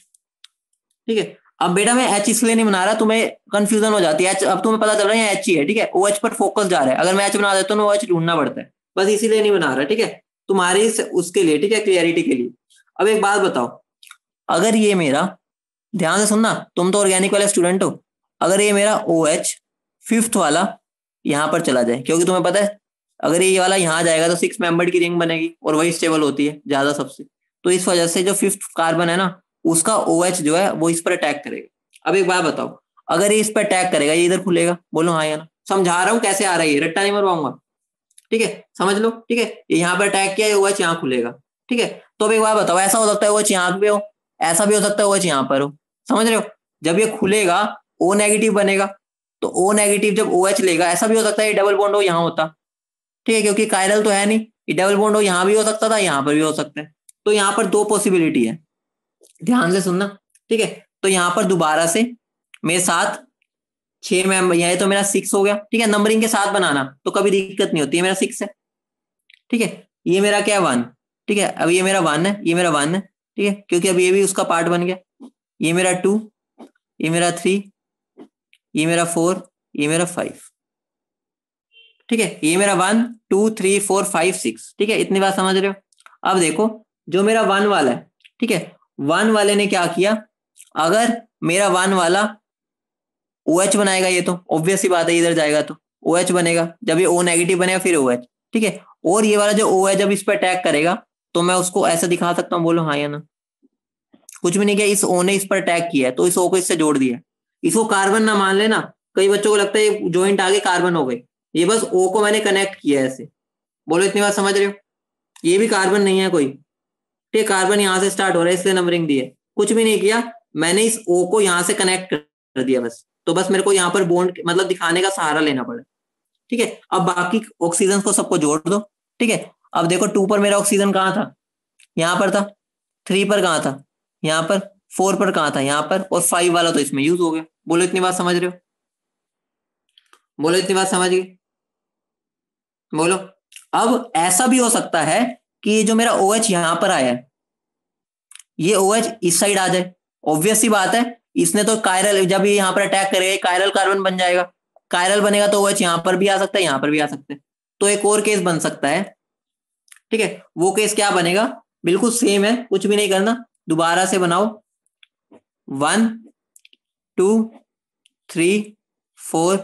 ठीक है, अब बेटा मैं एच इसलिए नहीं बना रहा, तुम्हें कंफ्यूजन हो जाती है। एच अब तुम्हें पता चल रहा है एच ही है, ठीक है। ओ एच पर फोकस जा रहा है। अगर मैं एच बना देता हूँ ओ एच ढूंढना पड़ता है। बस इसीलिए नहीं बना रहा, ठीक है। तुम्हारी उसके लिए, ठीक है क्लियरिटी के लिए। अब एक बात बताओ। अगर ये मेरा, ध्यान से सुनना, तुम तो ऑर्गेनिक वाले स्टूडेंट हो। अगर ये मेरा ओ एच फिफ्थ वाला यहाँ पर चला जाए, क्योंकि तुम्हें पता है, अगर ये वाला यहाँ जाएगा तो सिक्स मेंबर की रिंग बनेगी और वही स्टेबल होती है, ज़्यादा सबसे। तो इस वजह से जो फिफ्थ कार्बन है ना, उसका ओ OH जो है, वो इस पर अटैक करेगा। अब एक बात बताओ। अगर ये इस पर अटैक करेगा, ये इधर खुलेगा, बोलो हाँ या ना। समझा रहा हूँ कैसे आ रहा है रट्टा नहीं मरवाऊँगा ठीक है? समझ लो, ठीक है? यहाँ पर अटैक किया OH यहाँ खुलेगा। ठीक है? तो अब एक बार बताओ, ऐसा हो सकता है OH यहाँ पे हो, ऐसा भी हो सकता है OH यहाँ पर हो। समझ रहे हो? जब ये खुलेगा ओ नेगेटिव बनेगा तो ओ नेगेटिव जब ओ OH लेगा, ऐसा भी हो सकता है डबल बॉन्ड हो यहाँ होता। ठीक है? क्योंकि कायरल तो है नहीं। ये डबल बॉन्ड हो यहाँ भी हो सकता था, यहाँ पर भी हो सकता है। तो यहाँ पर दो पॉसिबिलिटी है। ध्यान से सुनना। ठीक है? तो यहाँ पर दोबारा से मेरे साथ छह मेंबर यह तो मेरा सिक्स हो गया। ठीक है नंबरिंग के साथ बनाना तो कभी दिक्कत नहीं होती है मेरा सिक्स है। ठीक है, ये मेरा क्या वन ठीक है, अब ये मेरा वन है, ये मेरा वन है। ठीक है, क्योंकि अब ये भी उसका पार्ट बन गया। ये मेरा टू ये मेरा थ्री ये मेरा फोर ये मेरा फाइव ठीक है, ये मेरा one two three four five six ठीक है, इतनी बात समझ रहे हो? अब देखो, जो मेरा वन वाला है, ठीक है वन वाले ने क्या किया? अगर मेरा वन वाला ओ OH बनाएगा ये तो ऑब्वियस ही बात है, इधर जाएगा तो। ओ OH बनेगा, जब ये ओ नेगेटिव बनेगा, फिर ओ OH ठीक है? और ये वाला जो ओ है जब इस पर अटैक करेगा तो मैं उसको ऐसा दिखा सकता हूँ, बोलो हाँ या ना। कुछ भी नहीं किया, इस ओ ने इस पर अटैक किया है तो इस ओ को इससे जोड़ दिया इसको कार्बन ना मान लेना, कई बच्चों को लगता है ज्वाइंट आगे कार्बन हो गए। ये बस ओ को मैंने कनेक्ट किया है ऐसे। बोलो, इतनी बात समझ रहे हो? ये भी कार्बन नहीं है कोई। ठीक है कार्बन यहाँ से स्टार्ट हो रहा है, इसलिए नंबरिंग दी है। कुछ भी नहीं किया, मैंने इस ओ को यहाँ से कनेक्ट कर दिया बस। तो बस मेरे को यहाँ पर बोन्ड मतलब दिखाने का सहारा लेना पड़े। ठीक है? अब बाकी ऑक्सीजन को सबको जोड़ दो। ठीक है? अब देखो टू पर मेरा ऑक्सीजन कहाँ था? यहाँ पर था। थ्री पर कहाँ था? यहाँ पर। फोर पर कहाँ था? यहाँ पर। और फाइव वाला तो इसमें यूज़ हो गया। बोलो, इतनी बात समझ रहे हो? बोलो, इतनी बात समझ गई बोलो। अब ऐसा भी हो सकता है कि जो मेरा ओ OH यहाँ पर आया है, ये ओ OH इस साइड आ जाए। ऑब्वियस सी बात है इसने तो कायरल, जब ये यहाँ पर अटैक करेगा कायरल कार्बन बन जाएगा। कायरल बनेगा तो OH यहाँ पर भी आ सकता है, यहाँ पर भी आ सकता है। तो एक और केस बन सकता है। ठीक है? वो केस क्या बनेगा? बिल्कुल सेम है, कुछ भी नहीं करना। दोबारा से बनाओ। One two three four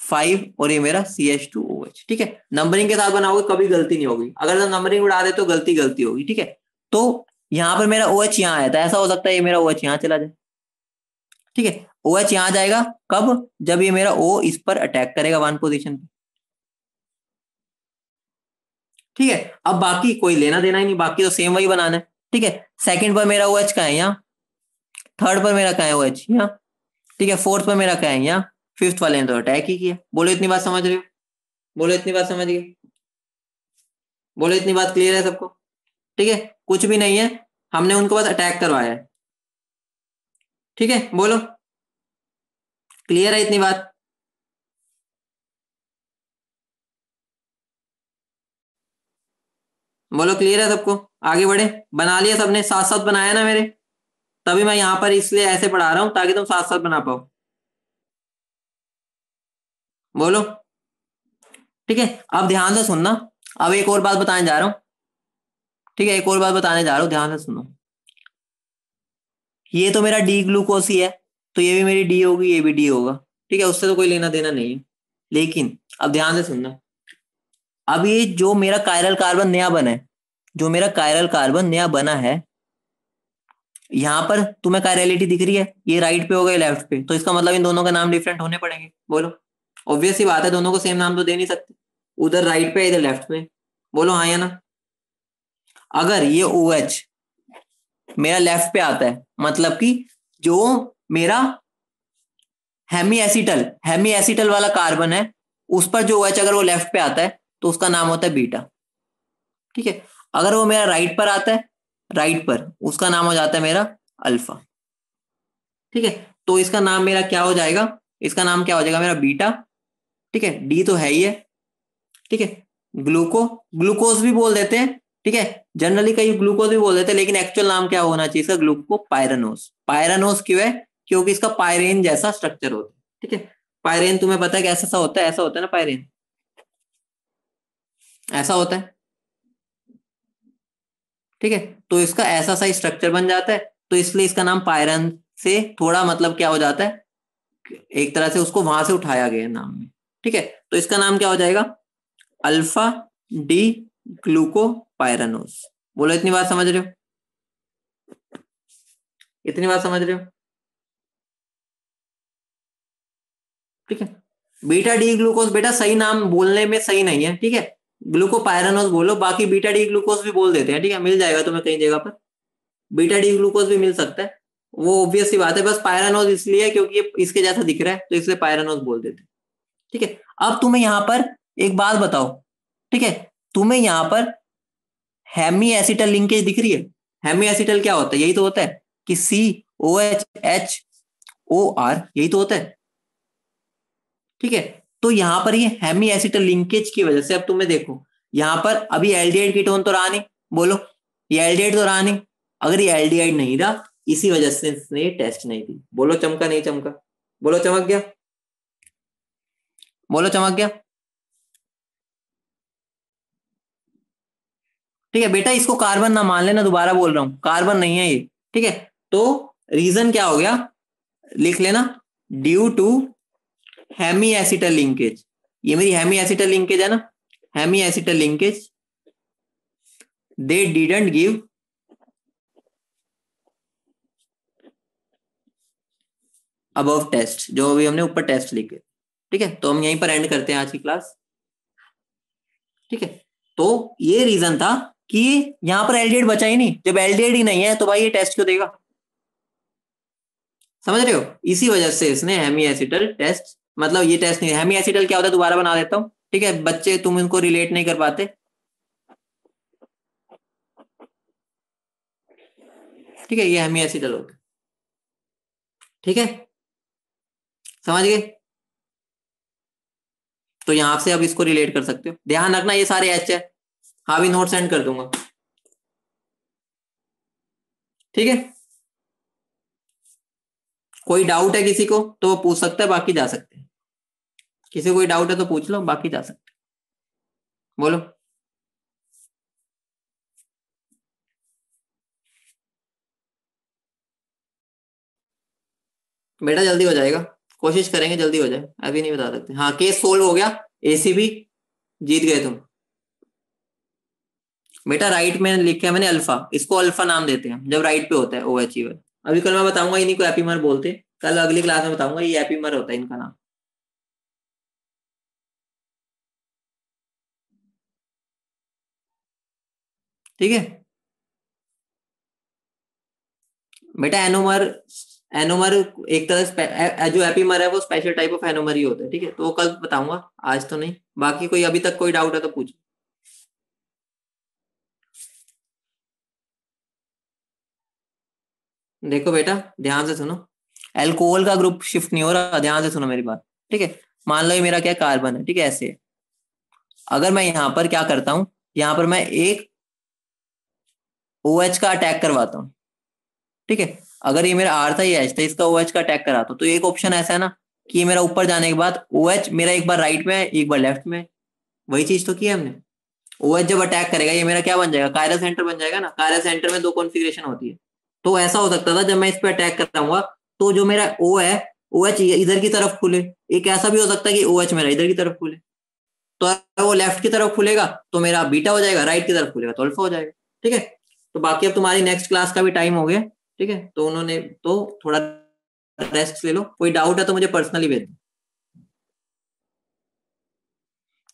five और ये मेरा C H two O H ठीक है? नंबरिंग के साथ बनाओगे, कभी गलती नहीं होगी। अगर नंबरिंग उड़ा दे तो गलती गलती होगी। ठीक है? तो यहाँ पर मेरा ओ एच यहाँ आया था। ऐसा हो सकता है ये मेरा ओ एच यहाँ चला जाए। ठीक है? ओ एच यहाँ जाएगा। कब? जब ये मेरा ओ इस पर अटैक करेगा वन पोजिशन पे। ठीक है? अब बाकी कोई लेना देना ही नहीं। बाकी तो सेम वही बनाना है। ठीक है? सेकंड पर मेरा ओ एच का है? यहाँ। थर्ड पर मेरा कहा है ओ एच यहाँ। ठीक है? फोर्थ पर मेरा क्या है? यहाँ। फिफ्थ वाले ने तो अटैक ही किया। बोलो इतनी बात समझ रहे हो? बोलो इतनी बात समझ गए? बोलो इतनी बात क्लियर है सबको? ठीक है? कुछ भी नहीं है। हमने उनको बस अटैक करवाया है। ठीक है, बोलो। क्लियर है इतनी बात? बोलो क्लियर है सबको? आगे बढ़े। बना लिया सबने साथ साथ बनाया ना मेरे। तभी मैं यहाँ पर इसलिए ऐसे पढ़ा रहा हूँ, ताकि तुम साथ साथ बना पाओ। बोलो। ठीक है, अब ध्यान से सुनना। अब एक और बात बताने जा रहा हूँ। ठीक है, एक और बात बताने जा रहा हूँ, ध्यान से सुनो। ये तो मेरा डी ग्लूकोज ही है तो ये भी मेरी डी होगी, ये भी डी होगा। ठीक है, उससे तो कोई लेना देना नहीं है। लेकिन अब ध्यान से सुनना। अब ये जो मेरा कायरल कार्बन नया बना है, जो मेरा कायरल कार्बन नया बना है, यहाँ पर तुम्हें कायरलिटी दिख रही है, ये राइट पे होगा गए लेफ़्ट पे। तो इसका मतलब इन दोनों का नाम डिफरेंट होने पड़ेंगे। बोलो। ऑब्वियस ही बात है, दोनों को सेम नाम तो दे नहीं सकते। उधर राइट पे इधर लेफ़्ट पे। बोलो हाँ या ना? अगर ये ओ OH मेरा लेफ़्ट पे आता है। मतलब कि जो मेरा हेमी एसिटल हेमी एसिटल वाला कार्बन है, उस पर जो OH अगर वो लेफ़्ट पे आता है तो उसका नाम होता है बीटा ठीक है? अगर वो मेरा राइट पर आता है राइट पर, उसका नाम हो जाता है मेरा अल्फ़ा ठीक है? तो इसका नाम मेरा क्या हो जाएगा? इसका नाम क्या हो जाएगा? मेरा बीटा ठीक है? डी तो है ही है। ठीक है? ग्लूको ग्लूकोज भी बोल देते हैं। ठीक है? जनरली कई ग्लूकोज भी बोल देते हैं, लेकिन एक्चुअल नाम क्या होना चाहिए? इसका ग्लूको पायरानोस पायरानोस क्यों है? क्योंकि इसका पायरेन जैसा स्ट्रक्चर होता है, ठीक है? पायरेन तुम्हें पता है कैसा सा होता है, ऐसा होता है ना पायरेन ऐसा होता है। ठीक है? तो इसका ऐसा सा स्ट्रक्चर बन जाता है तो इसलिए इसका नाम पायरन से थोड़ा मतलब क्या हो जाता है? एक तरह से उसको वहाँ से उठाया गया नाम में, ठीक है? तो इसका नाम क्या हो जाएगा? Alpha D glucopyranose. बोलो, इतनी बात समझ रहे हो? इतनी बात समझ रहे हो? ठीक है? बीटा डी ग्लूकोज बेटा सही नाम बोलने में सही नहीं है, ठीक है? ग्लूकोपायरानोस बोलो, बाकी बीटा डी ग्लूकोज भी बोल देते हैं, ठीक है? मिल जाएगा तुम्हें कई जगह पर। बीटा डी ग्लूकोज भी मिल सकता है। वो ऑब्वियस सी बात है, बस पायरानोज इसलिए क्योंकि ये इसके जैसा दिख रहा है तो इसलिए पायरानोज बोल देते ठीक है? अब तुम्हें यहाँ पर एक बात बताओ, ठीक है? तुम्हें यहाँ पर हैमी एसिटल लिंकेज दिख रही है? हैमी एसिटल क्या होता है? यही तो होता है कि C O H H O R यही तो होता है। ठीक है? तो यहाँ पर ये हैमी एसिटल लिंकेज की वजह से, अब तुम्हें देखो, यहाँ पर अभी एल्डिहाइड कीटोन तो रहा नहीं, बोलो। ये एल्डिहाइड तो रहा नहीं। अगर ये एल्डिहाइड नहीं रहा, इसी वजह से इसने टेस्ट नहीं दी। बोलो, चमका, नहीं चमका? बोलो, चमक गया? बोलो, चमक गया? ठीक है, बेटा इसको कार्बन ना मान लेना, दोबारा बोल रहा हूँ। कार्बन नहीं है ये, ठीक है? तो रीजन क्या हो गया? लिख लेना due to hemiacetal linkage ये मेरी हेमी एसिटल लिंकेज है ना? Hemiacetal linkage they didn't give above test जो अभी हमने ऊपर टेस्ट लिखे। ठीक है? तो हम यहीं पर एंड करते हैं आज की क्लास ठीक है? तो ये रीजन था कि यहाँ पर एलडीएड बचा ही नहीं। जब एलडीएड ही नहीं है तो भाई ये टेस्ट क्यों देगा? समझ रहे हो? इसी वजह से इसने हेमी एसिटल टेस्ट मतलब ये टेस्ट नहीं हेमी एसिटल क्या होता है, दोबारा बना देता हूँ। ठीक है? बच्चे, तुम इनको रिलेट नहीं कर पाते। ठीक है, ये हेमी एसिटल होता ठीक है? समझ गए? तो यहाँ से अब इसको रिलेट कर सकते हो। ध्यान रखना, ये सारे एच है। हाँ भी नोट सेंड कर दूँगा। ठीक है? कोई डाउट है किसी को तो वो पूछ सकता है, बाकी जा सकते हैं। किसी कोई डाउट है तो पूछ लो, बाकी जा सकते बोलो। बेटा, जल्दी हो जाएगा। कोशिश करेंगे, जल्दी हो जाए। अभी नहीं बता सकते। हाँ केस सोल्व हो गया। एसीबी जीत गए तुम। बेटा राइट में लिखा मैंने अल्फ़ा इसको अल्फ़ा नाम देते हैं, जब राइट पे होता है ओ अचीवर अभी कल मैं बताऊँगा, इन्हीं को एपीमर बोलते कल अगली क्लास में बताऊँगा, ये एपीमर होता है इनका नाम। ठीक है? बेटा एनोमर एनोमर एक तरह जो एपीमर है, वो स्पेशल टाइप ऑफ़ एनोमर ही होता है, ठीक है? तो कल बताऊँगा, आज तो नहीं। बाकी कोई अभी तक कोई डाउट है तो पूछ। देखो बेटा, ध्यान से सुनो। एल्कोहल का ग्रुप शिफ्ट नहीं हो रहा, ध्यान से सुनो मेरी बात। ठीक है? मान लो ये मेरा क्या कार्बन है, ठीक है? ऐसे। अगर मैं यहाँ पर क्या करता हूँ, यहाँ पर मैं एक ओ OH का अटैक करवाता हूँ। ठीक है? अगर ये मेरा आर था, ये एच था, इसका ओ OH का अटैक कराता हूँ तो एक ऑप्शन ऐसा है ना कि ये मेरा ऊपर जाने के बाद ओ OH मेरा एक बार राइट में है एक बार लेफ़्ट में। वही चीज़ तो की हमने। ओ OH जब अटैक करेगा, ये मेरा क्या बन जाएगा? कायरा सेंटर बन जाएगा ना? कायरा सेंटर में दो कॉन्फिग्रेशन होती है। तो ऐसा हो सकता था, जब मैं इस पर अटैक कराऊँगा तो जो मेरा ओ है ओ एच इधर की तरफ़ खुले। एक ऐसा भी हो सकता है कि ओ एच मेरा इधर की तरफ़ खुले। तो अगर वो लेफ़्ट की तरफ़ खुलेगा तो मेरा बीटा हो जाएगा राइट की तरफ़ खुलेगा तो अल्फ़ा हो जाएगा, ठीक है? तो बाकी अब तुम्हारी नेक्स्ट क्लास का भी टाइम हो गया, ठीक है? तो उन्होंने तो थोड़ा रेस्ट ले लो। कोई डाउट है तो मुझे पर्सनली भेज दो।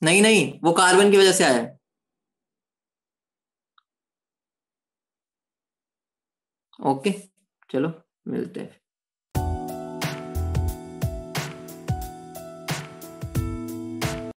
नहीं नहीं, वो कार्बन की वजह से आया है। ओके चलो मिलते हैं